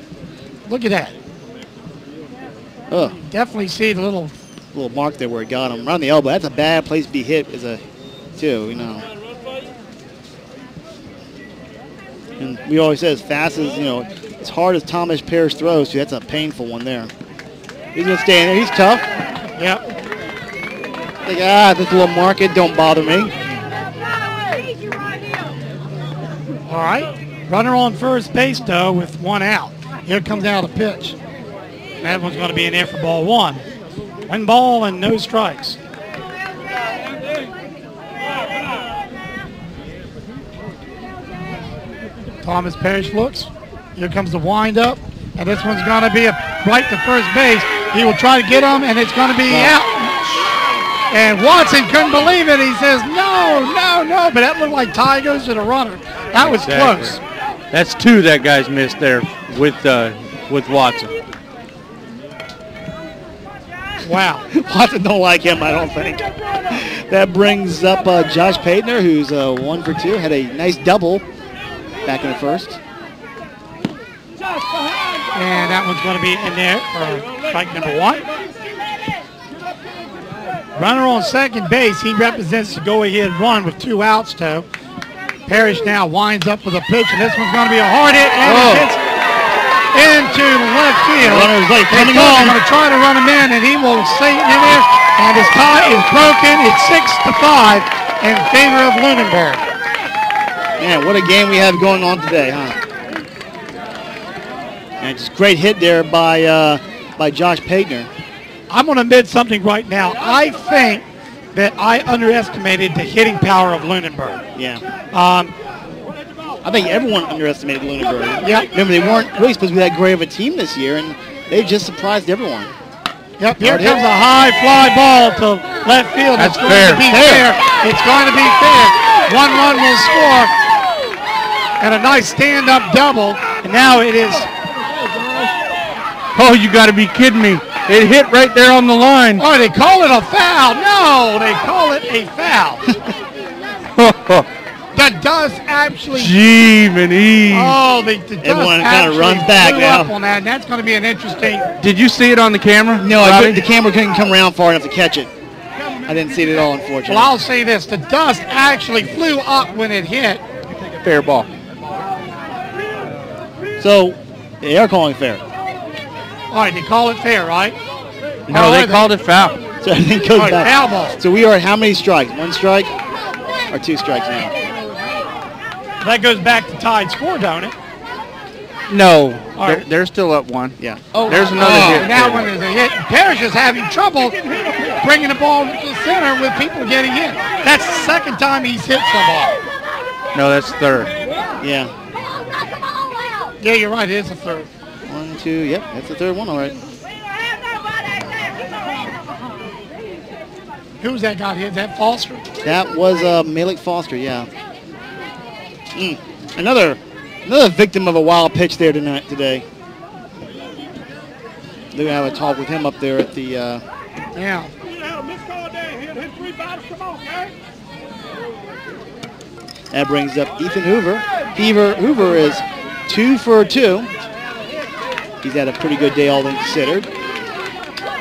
Look at that. Oh, Definitely see the little. little mark there where it got him. Around the elbow. That's a bad place to be hit as a, too, you know. And we always say as fast as, you know, as hard as Thomas Parrish throws, too, that's a painful one there. He's going to stay in there. He's tough. Yep. Like, ah, this little market, don't bother me. All right. Runner on first base, though, with one out. Here comes out a pitch. That one's going to be in there for ball one. One ball and no strikes. Thomas Parrish looks. Here comes the windup. And this one's going to be a right to first base. He will try to get him, and it's going to be out. And Watson couldn't believe it. He says, no, no, no. But that looked like Ty goes to the runner. That was Exactly. close. That's two that guy's missed there with uh, with Watson. Wow. Watson don't like him, I don't think. That brings up uh, Josh Paytner, who's uh, one for two. Had a nice double back in the first. And that one's going to be in there for strike number one. Runner on second base. He represents the go-ahead run with two outs, though. Parrish now winds up with a pitch, and this one's going to be a hard hit, and Oh. Into left field. Runner's late, coming on. going to try to run him in, and he will stay in there. And his tie is broken. It's six to five in favor of Lunenburg. Man, what a game we have going on today, huh? And just great hit there by uh, by Josh Paytner. I'm going to admit something right now. I think that I underestimated the hitting power of Lunenburg. Yeah. Um, I think everyone underestimated Lunenburg. Yep. Remember, they weren't really supposed to be that great of a team this year, and they just surprised everyone. Yep, here Hard hit. comes a high fly ball to left field. That's it's going fair. to be Fair. fair. It's going to be fair. One run will score. And a nice stand-up double. And now it is Oh, you got to be kidding me! It hit right there on the line. Oh, they call it a foul. No, they call it a foul. the dust actually. Gee, Manee. Oh, the, the dust Everyone kinda actually runs back flew now. up on that. And that's going to be an interesting. Did you see it on the camera? No, I couldn't, the camera couldn't come around far enough to catch it. I didn't see it at all, unfortunately. Well, I'll say this: the dust actually flew up when it hit. Fair ball. So they are calling fair. All right, they call it fair, right? No, they called it foul. So everything goes All right, back. foul ball. So we are at how many strikes? One strike or two strikes now? That goes back to tied score, don't it? No, All they're, they're still up one. Yeah. Oh, There's another oh, hit. That one is a hit. Parrish is having trouble bringing the ball to the center with people getting in. That's the second time he's hit somebody. No, that's third. Yeah. Yeah, you're right. It is a third. One, two. Yep, that's the third one. All right. Who's that got hit? Is that Foster? That was uh, Malik Foster. Yeah. Mm. Another another victim of a wild pitch there tonight today. They're gonna have a talk with him up there at the. Uh, Yeah. that brings up Ethan Hoover. Hoover Hoover is two for two. He's had a pretty good day, all things considered.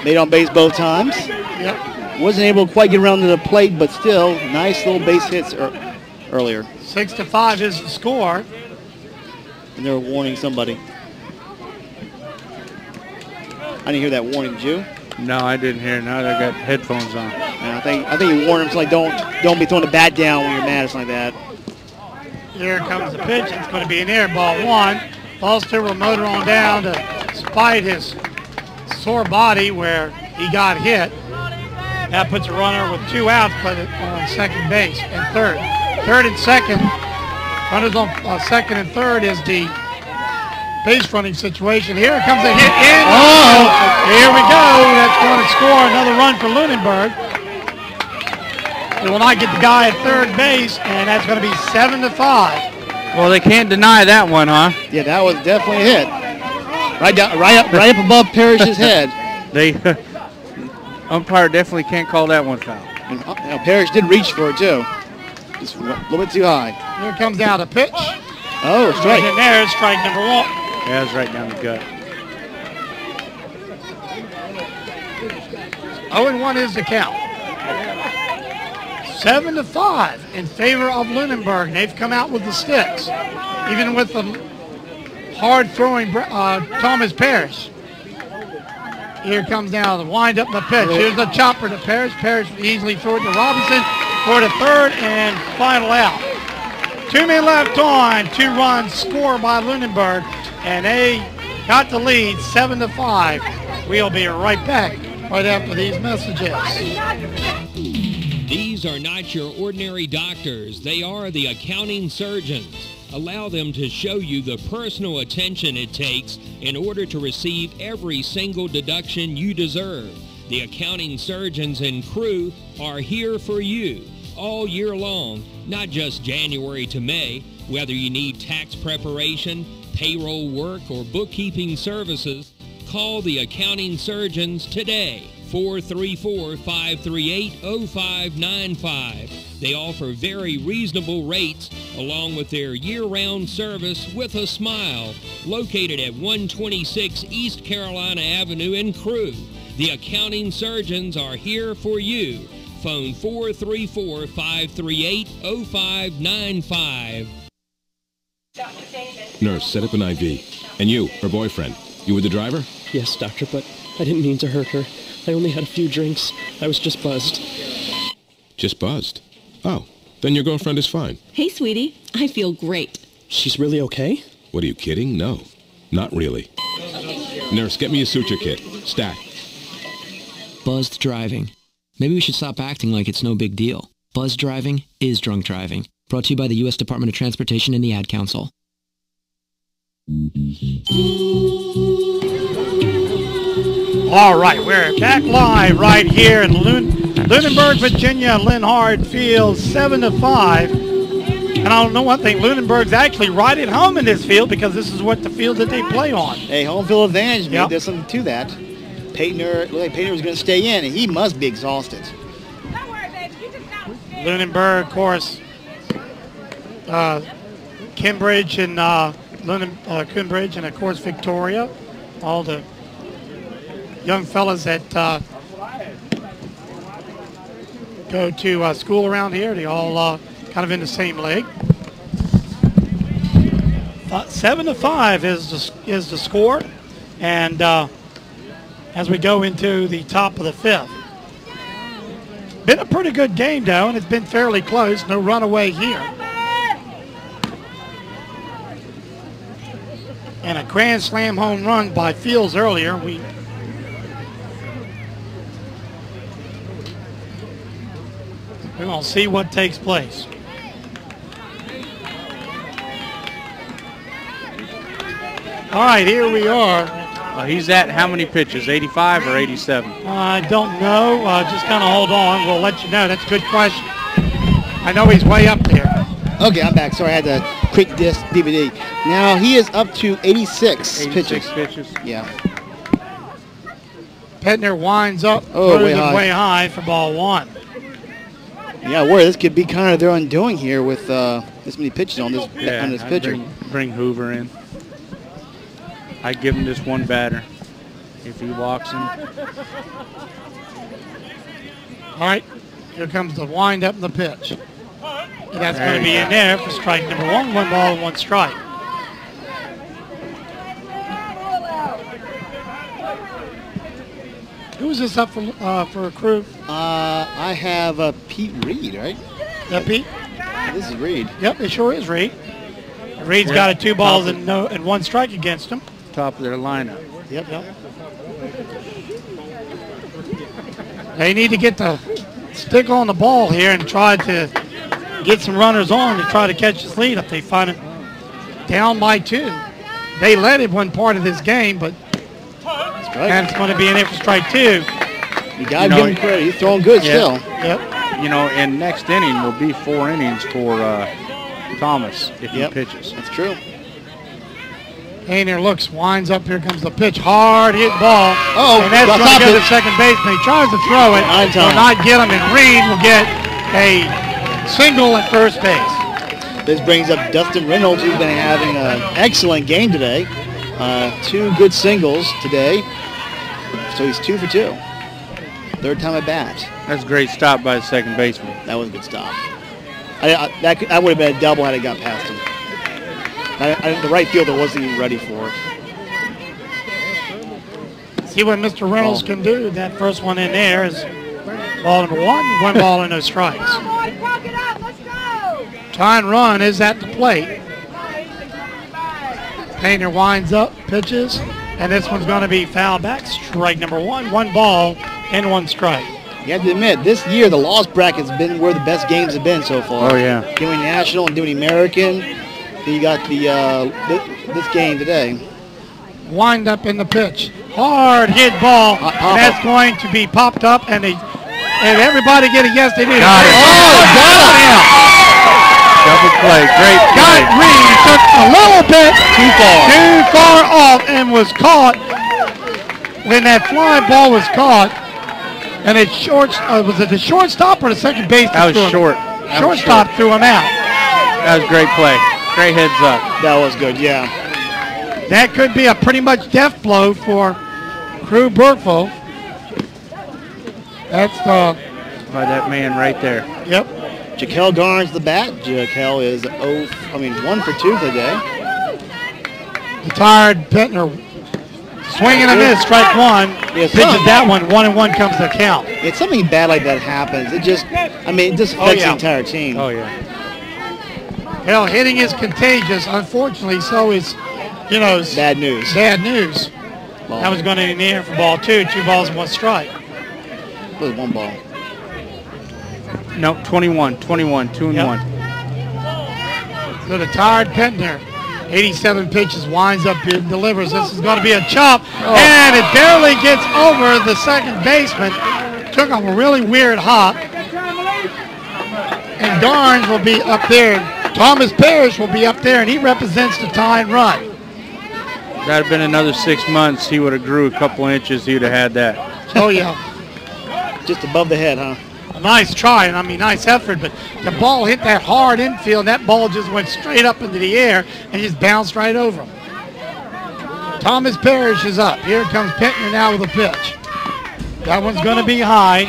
Made on base both times. Yep. Wasn't able to quite get around to the plate, but still, nice little base hits ear- earlier. Six to five is the score. And they were warning somebody. I didn't hear that warning, did you? No, I didn't hear. No, they got headphones on. And I think I think you warned him, like don't don't be throwing the bat down when you're mad or something like that. Here comes the pitch. It's going to be an air ball one. Foster will motor on down to spite his sore body where he got hit. That puts a runner with two outs, but on second base and third. Third and second. Runners on uh, second and third is the base running situation. Here comes a hit in. Oh, here we go. That's going to score another run for Lunenburg. They will not get the guy at third base, and that's going to be seven to five. Well, they can't deny that one, huh? Yeah, that was definitely a hit. Right down, right up, right up above Parrish's head. They umpire definitely can't call that one foul. And, uh, you know, Parrish did reach for it too. Just a little bit too high. Here comes down the pitch. Oh, strike. Right in there is strike number one. Yeah, it's right down the gut. 0 and 1 is the count. 7 to 5 in favor of Lunenburg. They've come out with the sticks, even with the hard throwing uh, Thomas Parrish. Here comes down the wind up the pitch. Here's the chopper to Parrish. Parrish easily throw it to Robinson for the third and final out. Two men left on. Two runs scored by Lunenburg, and they got the lead seven to five. We'll be right back right after these messages. These are not your ordinary doctors. They are the accounting surgeons. Allow them to show you the personal attention it takes in order to receive every single deduction you deserve. The accounting surgeons and crew are here for you all year long, not just January to May. Whether you need tax preparation, payroll work, or bookkeeping services, call the accounting surgeons today. 434-538-0595. They offer very reasonable rates along with their year-round service with a smile located at 126 East Carolina Avenue in Crewe. The accounting surgeons are here for you. Phone 434-538-0595. Nurse, set up an IV. And you, her boyfriend, you were the driver? Yes, doctor, but I didn't mean to hurt her. I only had a few drinks. I was just buzzed. Just buzzed. Oh, then your girlfriend is fine. Hey, sweetie. I feel great. She's really okay? What are you kidding? No, not really. Nurse, get me a suture kit. Stat. Buzzed driving. Maybe we should stop acting like it's no big deal. Buzz driving is drunk driving. Brought to you by the U.S. Department of Transportation and the Ad Council. All right, we're back live right here in Lun- Lunenburg, Virginia, Linhard Field, 7 to 5. And I don't know one thing, Lunenburg's actually right at home in this field because this is what the field that they play on. Hey, home field advantage, man. Yep. There's something to that. Paytner, looked like Paytner was going to stay in, and he must be exhausted. Lunenburg, of course, uh, Cambridge and uh, Lunen, uh, Cambridge, and of course Victoria. All the young fellas that uh, go to uh, school around here, they all uh, kind of in the same league. Uh, seven to five is the, is the score, and uh, as we go into the top of the fifth. Been a pretty good game, though, and it's been fairly close. No runaway here. And a grand slam home run by Fields earlier. We We're going to see what takes place. All right, here we are. Uh, he's at how many pitches? 85 or 87? I don't know. Uh, just kind of hold on. We'll let you know. That's a good question. I know he's way up there. Okay, I'm back. Sorry, I had to quick disc DVD. Now he is up to 86, 86 pitches. pitches. Yeah. Pentner winds up, Oh, throws way high. way high for ball one. Yeah, where this could be kind of their undoing here with uh, this many pitches on this Yeah, on this pitcher. Bring, bring Hoover in. I give him just one batter. If he walks him, All right, here comes the wind up and the pitch. And that's There going to be go. in there for strike number one. One ball and one strike. Who is this up for uh, for a crew? Uh, I have uh, Pete Reed, right? Yeah, Pete. This is Reed. Yep, it sure is Reed. Reed's got a two balls and no and one strike against him. Top of their lineup. Yep. Yep. They need to get the stick on the ball here and try to get some runners on to try to catch this lead if they find it down by two. They led it one part of this game, but and it's going to be an in for strike two. You got to You know, give him credit. He's throwing good Yeah. still. Yep. You know, and next inning will be four innings for uh, Thomas if Yep. he pitches. That's true. Hayner looks, winds up. Here comes the pitch. Hard hit ball. Oh, and that's got going to stopped go it. to second baseman. He tries to throw it, Nine will not get him, and Reed will get a single at first base. This brings up Dustin Reynolds, who's been having an excellent game today. Uh, two good singles today. So he's two for two. Third time at bat. That's a great stop by the second baseman. That was a good stop. I, I, that, could, that would have been a double had it got past him. I, I, the right fielder wasn't even ready for it. See what Mr. Reynolds can do. That first one in there is ball number one, one ball and no strikes. Try and run is at the plate. Painter winds up, pitches, and this one's going to be foul back. Strike number one, one ball and one strike. You have to admit, this year the loss bracket's been where the best games have been so far. Oh, yeah. Doing national and doing American. Then you got the uh, th- this game today. Wind up in the pitch. Hard hit ball. pop and that's up. going to be popped up, and they and everybody get a yes. They do. Got it. Oh, got him. Double play. Great Got play. Reed took a little bit Too far. too far off and was caught when that fly ball was caught. And it short uh, was it the shortstop or the second base? That was short. That was Shortstop short. threw him out. That was great play. Great heads up. That was good, yeah. That could be a pretty much death blow for Crewe Burkeville. That's the By that man right there. yep. Jaquel Garnes the bat. Jaquel is oh, I mean one for two today. The tired Pentner swinging a miss, strike one. Yes, Pitches sir. that one, one and one comes the count. It's something bad like that happens. It just, I mean, it just Oh, affects yeah. the entire team. Oh, yeah. Hell, hitting is contagious. Unfortunately, so is, you know, Bad news. bad news. That was going in the air for ball two, two balls and one strike. It was one ball. No, 21. 21. Two and Yep. one. So the tired Pentner, 87 pitches, winds up and delivers. This is going to be a chop, oh. and it barely gets over the second baseman. Took a really weird hop. And Garnes will be up there. Thomas Parrish will be up there, and he represents the tie and run. That'd have been another six months. He would have grew a couple inches. He would have had that. Oh, yeah. Just above the head, huh? A nice try, and I mean, nice effort, but the ball hit that hard infield, and that ball just went straight up into the air and just bounced right over him. Thomas Parrish is up. Here comes Pentner now with a pitch. That one's going to be high.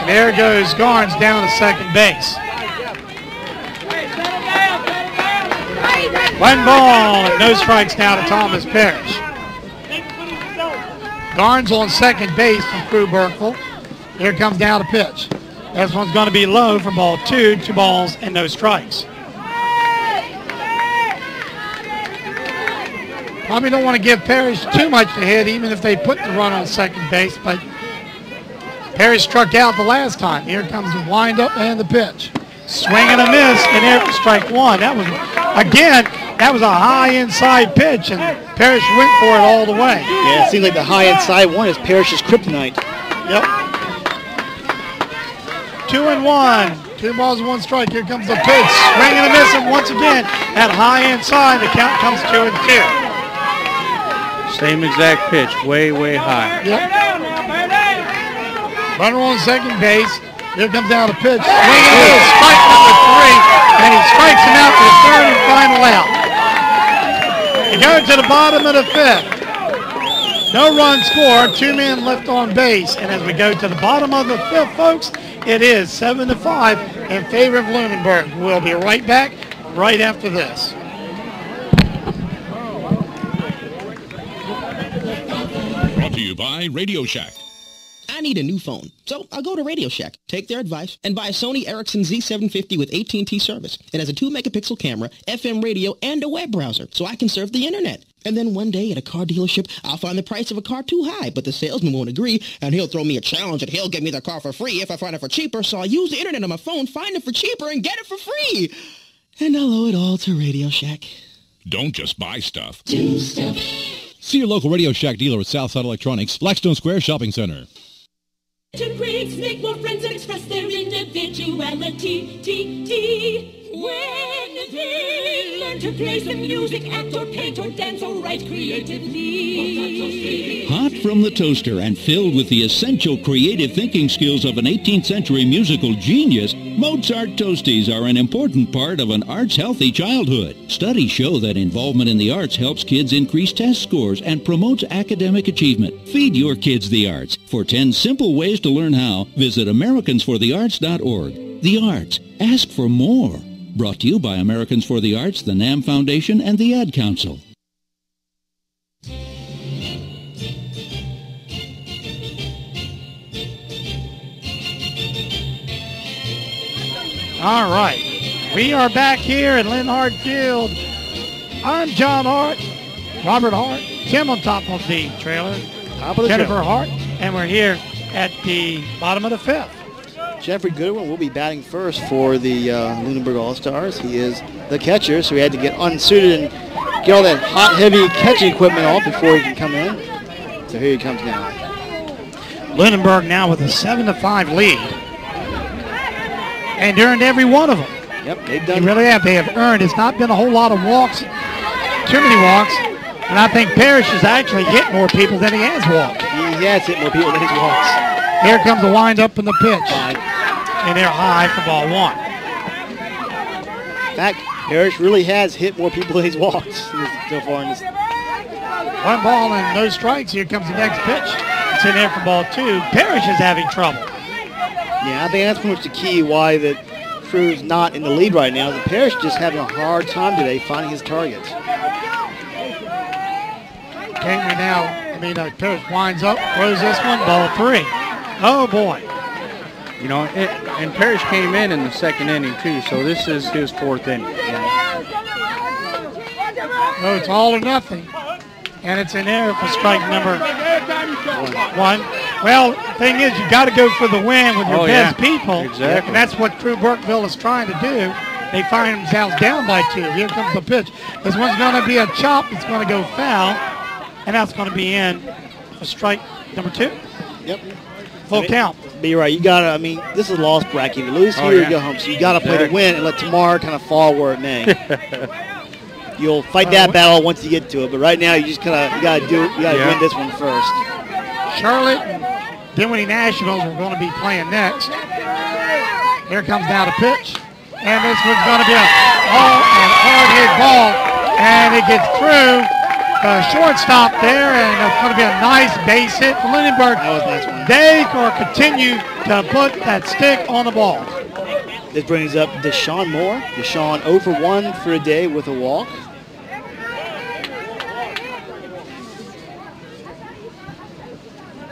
And there goes Garnes down to second base. One ball no strikes now to Thomas Parrish. Garnes on second base from Crewe Burkeville. Here comes down to pitch. This one's going to be low for ball two, two balls and no strikes. Probably don't want to give Parrish too much to hit, even if they put the run on second base, but Parrish struck out the last time. Here comes the windup and the pitch. Swing and a miss, and there strike one. That was, again, that was a high inside pitch, and Parrish went for it all the way. Yeah, it seems like the high inside one is Parrish's kryptonite. Yep. Two and one. Two balls and one strike. Here comes the pitch. Swing and a miss, and once again, at high inside, the count comes two and two. Same exact pitch. Way, way high. Yep. Runner on second base. Here comes down the pitch. Swing and miss. Strike number three. And he strikes him out for the third and final out. We go to the bottom of the fifth. No run scored. Two men left on base. And as we go to the bottom of the fifth, folks, it is 7 to 5 in favor of Lunenburg. We'll be right back right after this. Brought to you by Radio Shack. I need a new phone, so I'll go to Radio Shack, take their advice, and buy a Sony Ericsson Z750 with AT&T service. It has a 2-megapixel camera, FM radio, and a web browser, so I can surf the internet. And then one day at a car dealership, I'll find the price of a car too high, but the salesman won't agree, and he'll throw me a challenge and he'll give me the car for free if I find it for cheaper, so I'll use the internet on my phone, find it for cheaper, and get it for free. And I'll owe it all to Radio Shack. Don't just buy stuff. Do stuff. See your local Radio Shack dealer at Southside Electronics, Blackstone Square Shopping Center. To create, make more friends and express their individuality. T, T. When they learn to play some music, act or paint or dance or write creatively. Hot from the toaster and filled with the essential creative thinking skills of an 18th century musical genius, Mozart Toasties are an important part of an arts-healthy childhood. Studies show that involvement in the arts helps kids increase test scores and promotes academic achievement. Feed your kids the arts. For 10 simple ways to learn how, visit americansforthearts.org. The arts. Ask for more. Brought to you by Americans for the Arts, the NAMM Foundation, and the Ad Council. All right. We are back here at Lynn Hart Field. I'm John Hart, Robert Hart, Tim on top of the trailer, Top of the Jennifer trailer. Hart, and we're here at the bottom of the fifth. Jeffrey Goodwin will be batting first for the uh, Lunenburg All-Stars. He is the catcher, so he had to get unsuited and get all that hot, heavy catching equipment off before he can come in. So here he comes now. Lunenburg now with a 7 to 5 lead. And earned every one of them. Yep, they've They done really have. They have earned. It's not been a whole lot of walks, too many walks. And I think Parrish has actually hit more people than he has walked. He has hit more people than he walks. Here comes the windup and the pitch. And they're high for ball one. In fact, Parrish really has hit more people than he's walked so far in this. One ball and no strikes. Here comes the next pitch. It's in there for ball two. Parrish is having trouble. Yeah, I think that's pretty much the key why the Crewe's not in the lead right now. The Parrish just having a hard time today finding his targets. Gamer now, I mean, uh, Parrish winds up, throws this one, ball three. Oh, boy. You know, it, and Parrish came in in the second inning too, so this is his fourth inning. Oh, it's all or nothing. And it's in there for strike number one. Well, the thing is, you got to go for the win with your Oh, best yeah. people. Exactly. And that's what Crewe Burkeville is trying to do. They find themselves down by two. Here comes the pitch. This one's going to be a chop. It's going to go foul. And that's going to be in for strike number two. Yep. Full I mean, count. You're right. You gotta. I mean, this is lost bracket. You lose Oh, here, yeah. you go home. So you gotta play to win and let tomorrow kind of fall where it may. You'll fight that uh-huh. battle once you get to it. But right now, you just kind of you gotta do. You gotta Yeah. win this one first. Charlotte and Dinwiddie Nationals are going to be playing next. Here comes now the pitch. And this one's going to be a, oh, an hard hit ball. And it gets through the shortstop there. And it's going to be a nice base hit for Lunenburg. That was nice one. They are continue to put that stick on the ball. This brings up Deshaun Moore. Deshaun 0 for 1 for a day with a walk.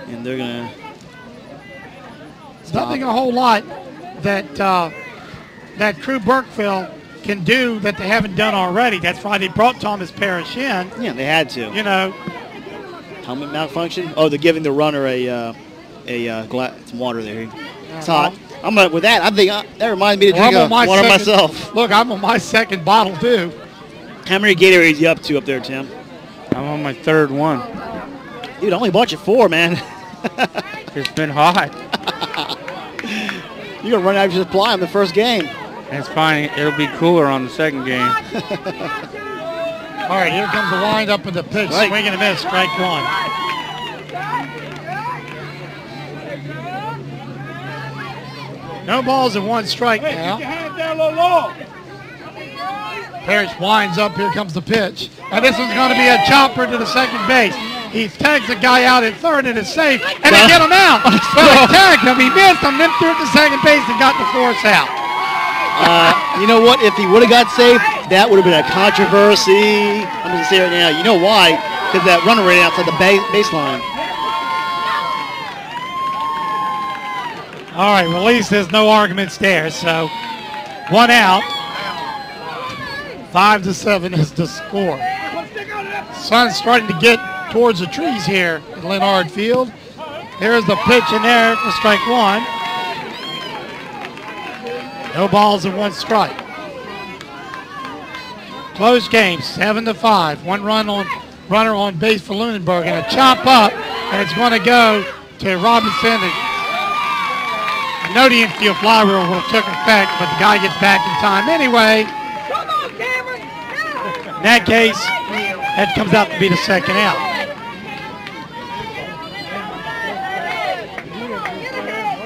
And they're gonna. Nothing a whole lot that uh, that Crewe Burkeville can do that they haven't done already. That's why they brought Thomas Parrish in. Yeah, they had to. You know, Helmet malfunction. Oh, they're giving the runner a uh, a uh, gla- some water there. It's hot. I'm gonna, with that. I think uh, that reminds me to Well, drink I'm a on my water second- myself. Look, I'm on my second bottle too. How many Gatorades you up to up there, Tim? I'm on my third one. Dude, I only bought you four, man. It's been hot. You're gonna run out of your supply on the first game. It's fine. It'll be cooler on the second game. All right, here comes the windup of the pitch. Right. Swing and a miss, strike one. No balls and one strike Hey, now. keep your hands down a little low. Parrish winds up. Here comes the pitch. And this one's going to be a chopper to the second base. He tags the guy out at third and it's safe. And they get him out. Well, he tagged him. He missed him. Then threw it to second base and got the force out. Uh, you know what? If he would have got safe, that would have been a controversy. I'm going to say right now. You know why? Because that runner ran outside the ba- baseline. All right, release. There's no arguments there. So one out. Five to seven is the score. Sun's starting to get towards the trees here at Leonard Field. Here's the pitch in there for strike one. No balls and one strike. Close game, seven to five. One run on runner on base for Lunenburg and a chop up, and it's going to go to Robinson. And no the infield fly rule will took effect, but the guy gets back in time anyway. In that case, that comes out to be the second out.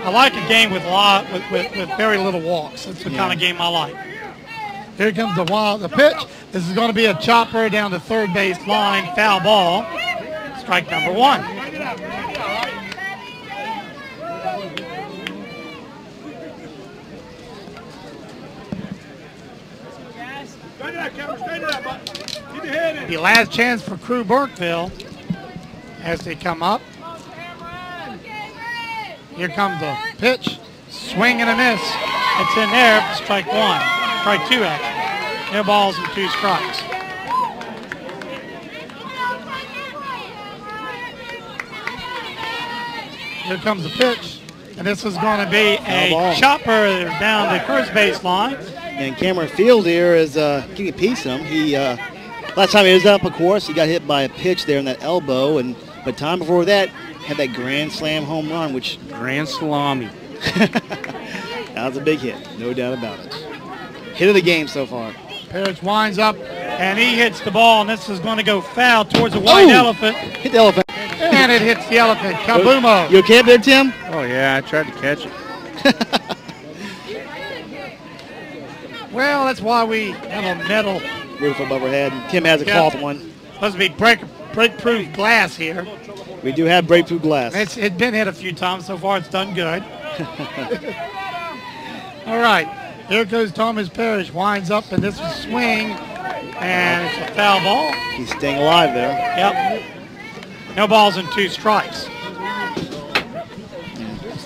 I like a game with a lot with, with, with very little walks. That's the kind of game I like. Here comes the wild the pitch. This is going to be a chopper down the third base line, foul ball. Strike number one. Straighten that camera, straighten that, bud. Keep your head in. The last chance for Crewe Burkeville as they come up. Here comes the pitch. Swing and a miss. It's in there strike one. Strike two, actually. No balls and two strikes. Here comes the pitch. And this is going to be a chopper down the first base line. And Cameron Field here is uh, getting a piece of him. He uh, last time he was up, of course, he got hit by a pitch there in that elbow, and but time before that had that grand slam home run, which Grand salami. that was a big hit, no doubt about it. Hit of the game so far. Parrish winds up and he hits the ball, and this is going to go foul towards the white Oh! elephant. Hit the elephant. And it hits the elephant. Kaboomo. You okay up there, Tim? Oh yeah, I tried to catch it. Well, that's why we have a metal. Roof above our head. and Tim has a Yeah. cloth one. Supposed to be break, break-proof glass here. We do have breakthrough glass. It's, it's been hit a few times so far. It's done good. All right. Here goes Thomas Parrish. Winds up, and this is a swing. And it's a foul ball. He's staying alive there. Yep. No balls and two strikes.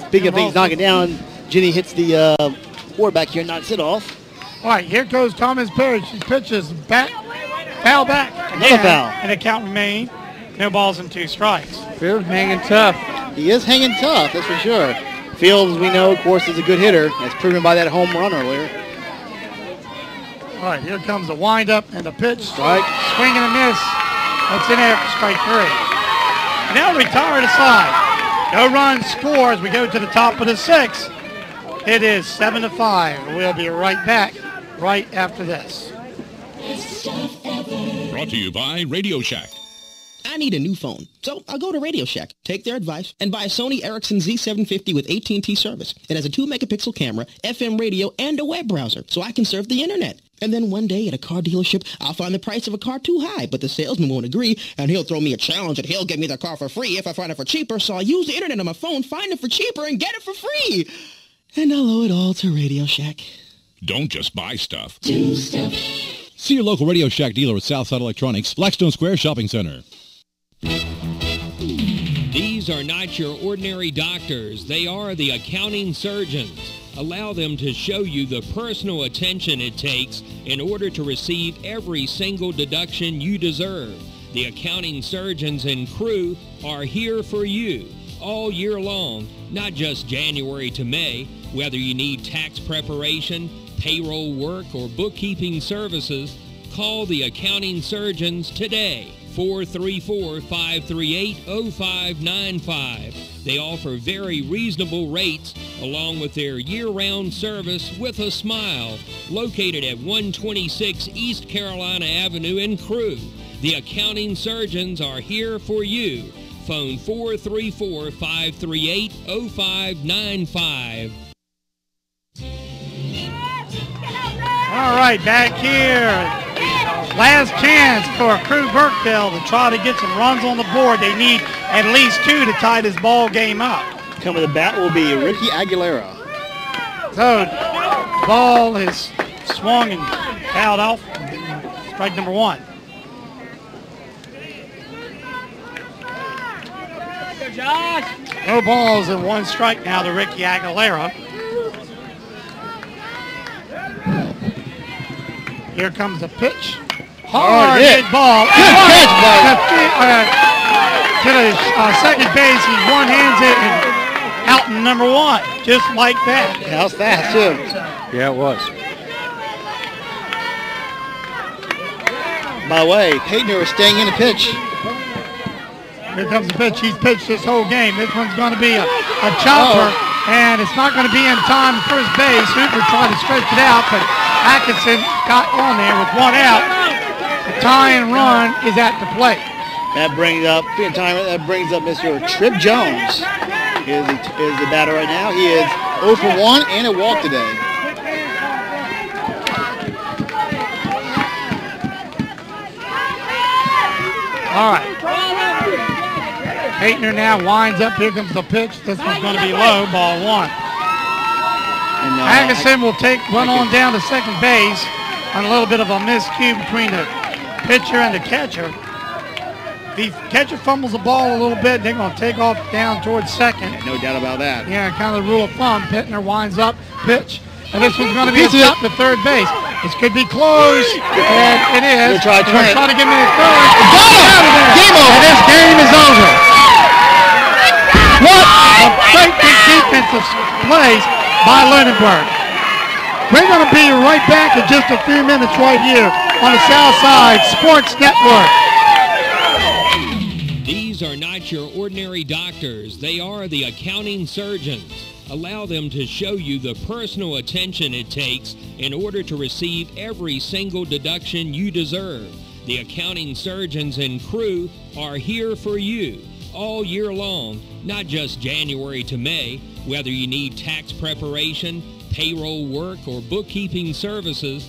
Speaking of things knocking down, Jenny hits the uh, quarterback here, knocks it off. All right, here goes Thomas Parrish. He pitches back, foul back. Another again, foul. And the count remain. No balls and two strikes. Field's hanging tough. He is hanging tough, that's for sure. Fields, as we know, of course, is a good hitter, as proven by that home run earlier. All right, here comes the windup and the pitch. Strike. Swing and a miss. That's in there for strike three. Now retire to side. No run score as we go to the top of the sixth. It is seven to five. We'll be right back right after this. Brought to you by Radio Shack. I need a new phone, so I'll go to Radio Shack, take their advice, and buy a Sony Ericsson Z750 with AT&T service. It has a 2-megapixel camera, FM radio, and a web browser, so I can surf the internet. And then one day at a car dealership, I'll find the price of a car too high, but the salesman won't agree, and he'll throw me a challenge and he'll give me the car for free if I find it for cheaper, so I'll use the internet on my phone, find it for cheaper, and get it for free. And I'll owe it all to Radio Shack. Don't just buy stuff. Do stuff. See your local Radio Shack dealer at Southside Electronics, Blackstone Square Shopping Center. These are not your ordinary doctors. They are the accounting surgeons. Allow them to show you the personal attention it takes in order to receive every single deduction you deserve. The accounting surgeons and crew are here for you all year long, not just January to May. Whether you need tax preparation, payroll work, or bookkeeping services, call the accounting surgeons today. 434-538-0595. They offer very reasonable rates along with their year-round service with a smile located at 126 East Carolina Avenue in Crewe. The accounting surgeons are here for you. Phone 434-538-0595. All right, back here. Last chance for Crewe Burkeville to try to get some runs on the board. They need at least two to tie this ball game up. Coming to bat will be Ricky Aguilera. So, ball is swung and fouled off. Strike number one. No balls and one strike now to Ricky Aguilera. Here comes the pitch. Hard hit. hit ball. Good catch, Bud. To fi- uh, To the uh, second base, he one hands it and out in number one, just like that. That was fast, too. Yeah, it was. By the way, Payton is staying in the pitch. Here comes the pitch. He's pitched this whole game. This one's going to be a, a chopper, oh. and it's not going to be in time first base. Hooper tried to stretch it out, but Atkinson got on there with one out. The tying run is at the plate. That brings up, timer, that brings up Mr. Trip Jones. Is the, is the batter right now. He is 0 for 1 and a walk today. All right. Paytner now winds up. Here comes the pitch. This one's going to be low. Ball one. And, uh, Atkinson will take one on down to second base on a little bit of a miscue between the pitcher and the catcher. The catcher fumbles the ball a little bit. They're going to take off down towards second. No doubt about that. Yeah, kind of the rule of thumb. Pittner winds up, pitch, and this one's going to be a stop to third base. This could be close, and it is. We'll try to They're turn it. try to give me a third. It's Out of there. Game over. And this game is over. What a great defensive plays by Lunenburg. We're going to be right back in just a few minutes right here on the Southside Sports Network. These are not your ordinary doctors. They are the accounting surgeons. Allow them to show you the personal attention it takes in order to receive every single deduction you deserve. The accounting surgeons and crew are here for you all year long, not just January to May. Whether you need tax preparation, payroll work, or bookkeeping services,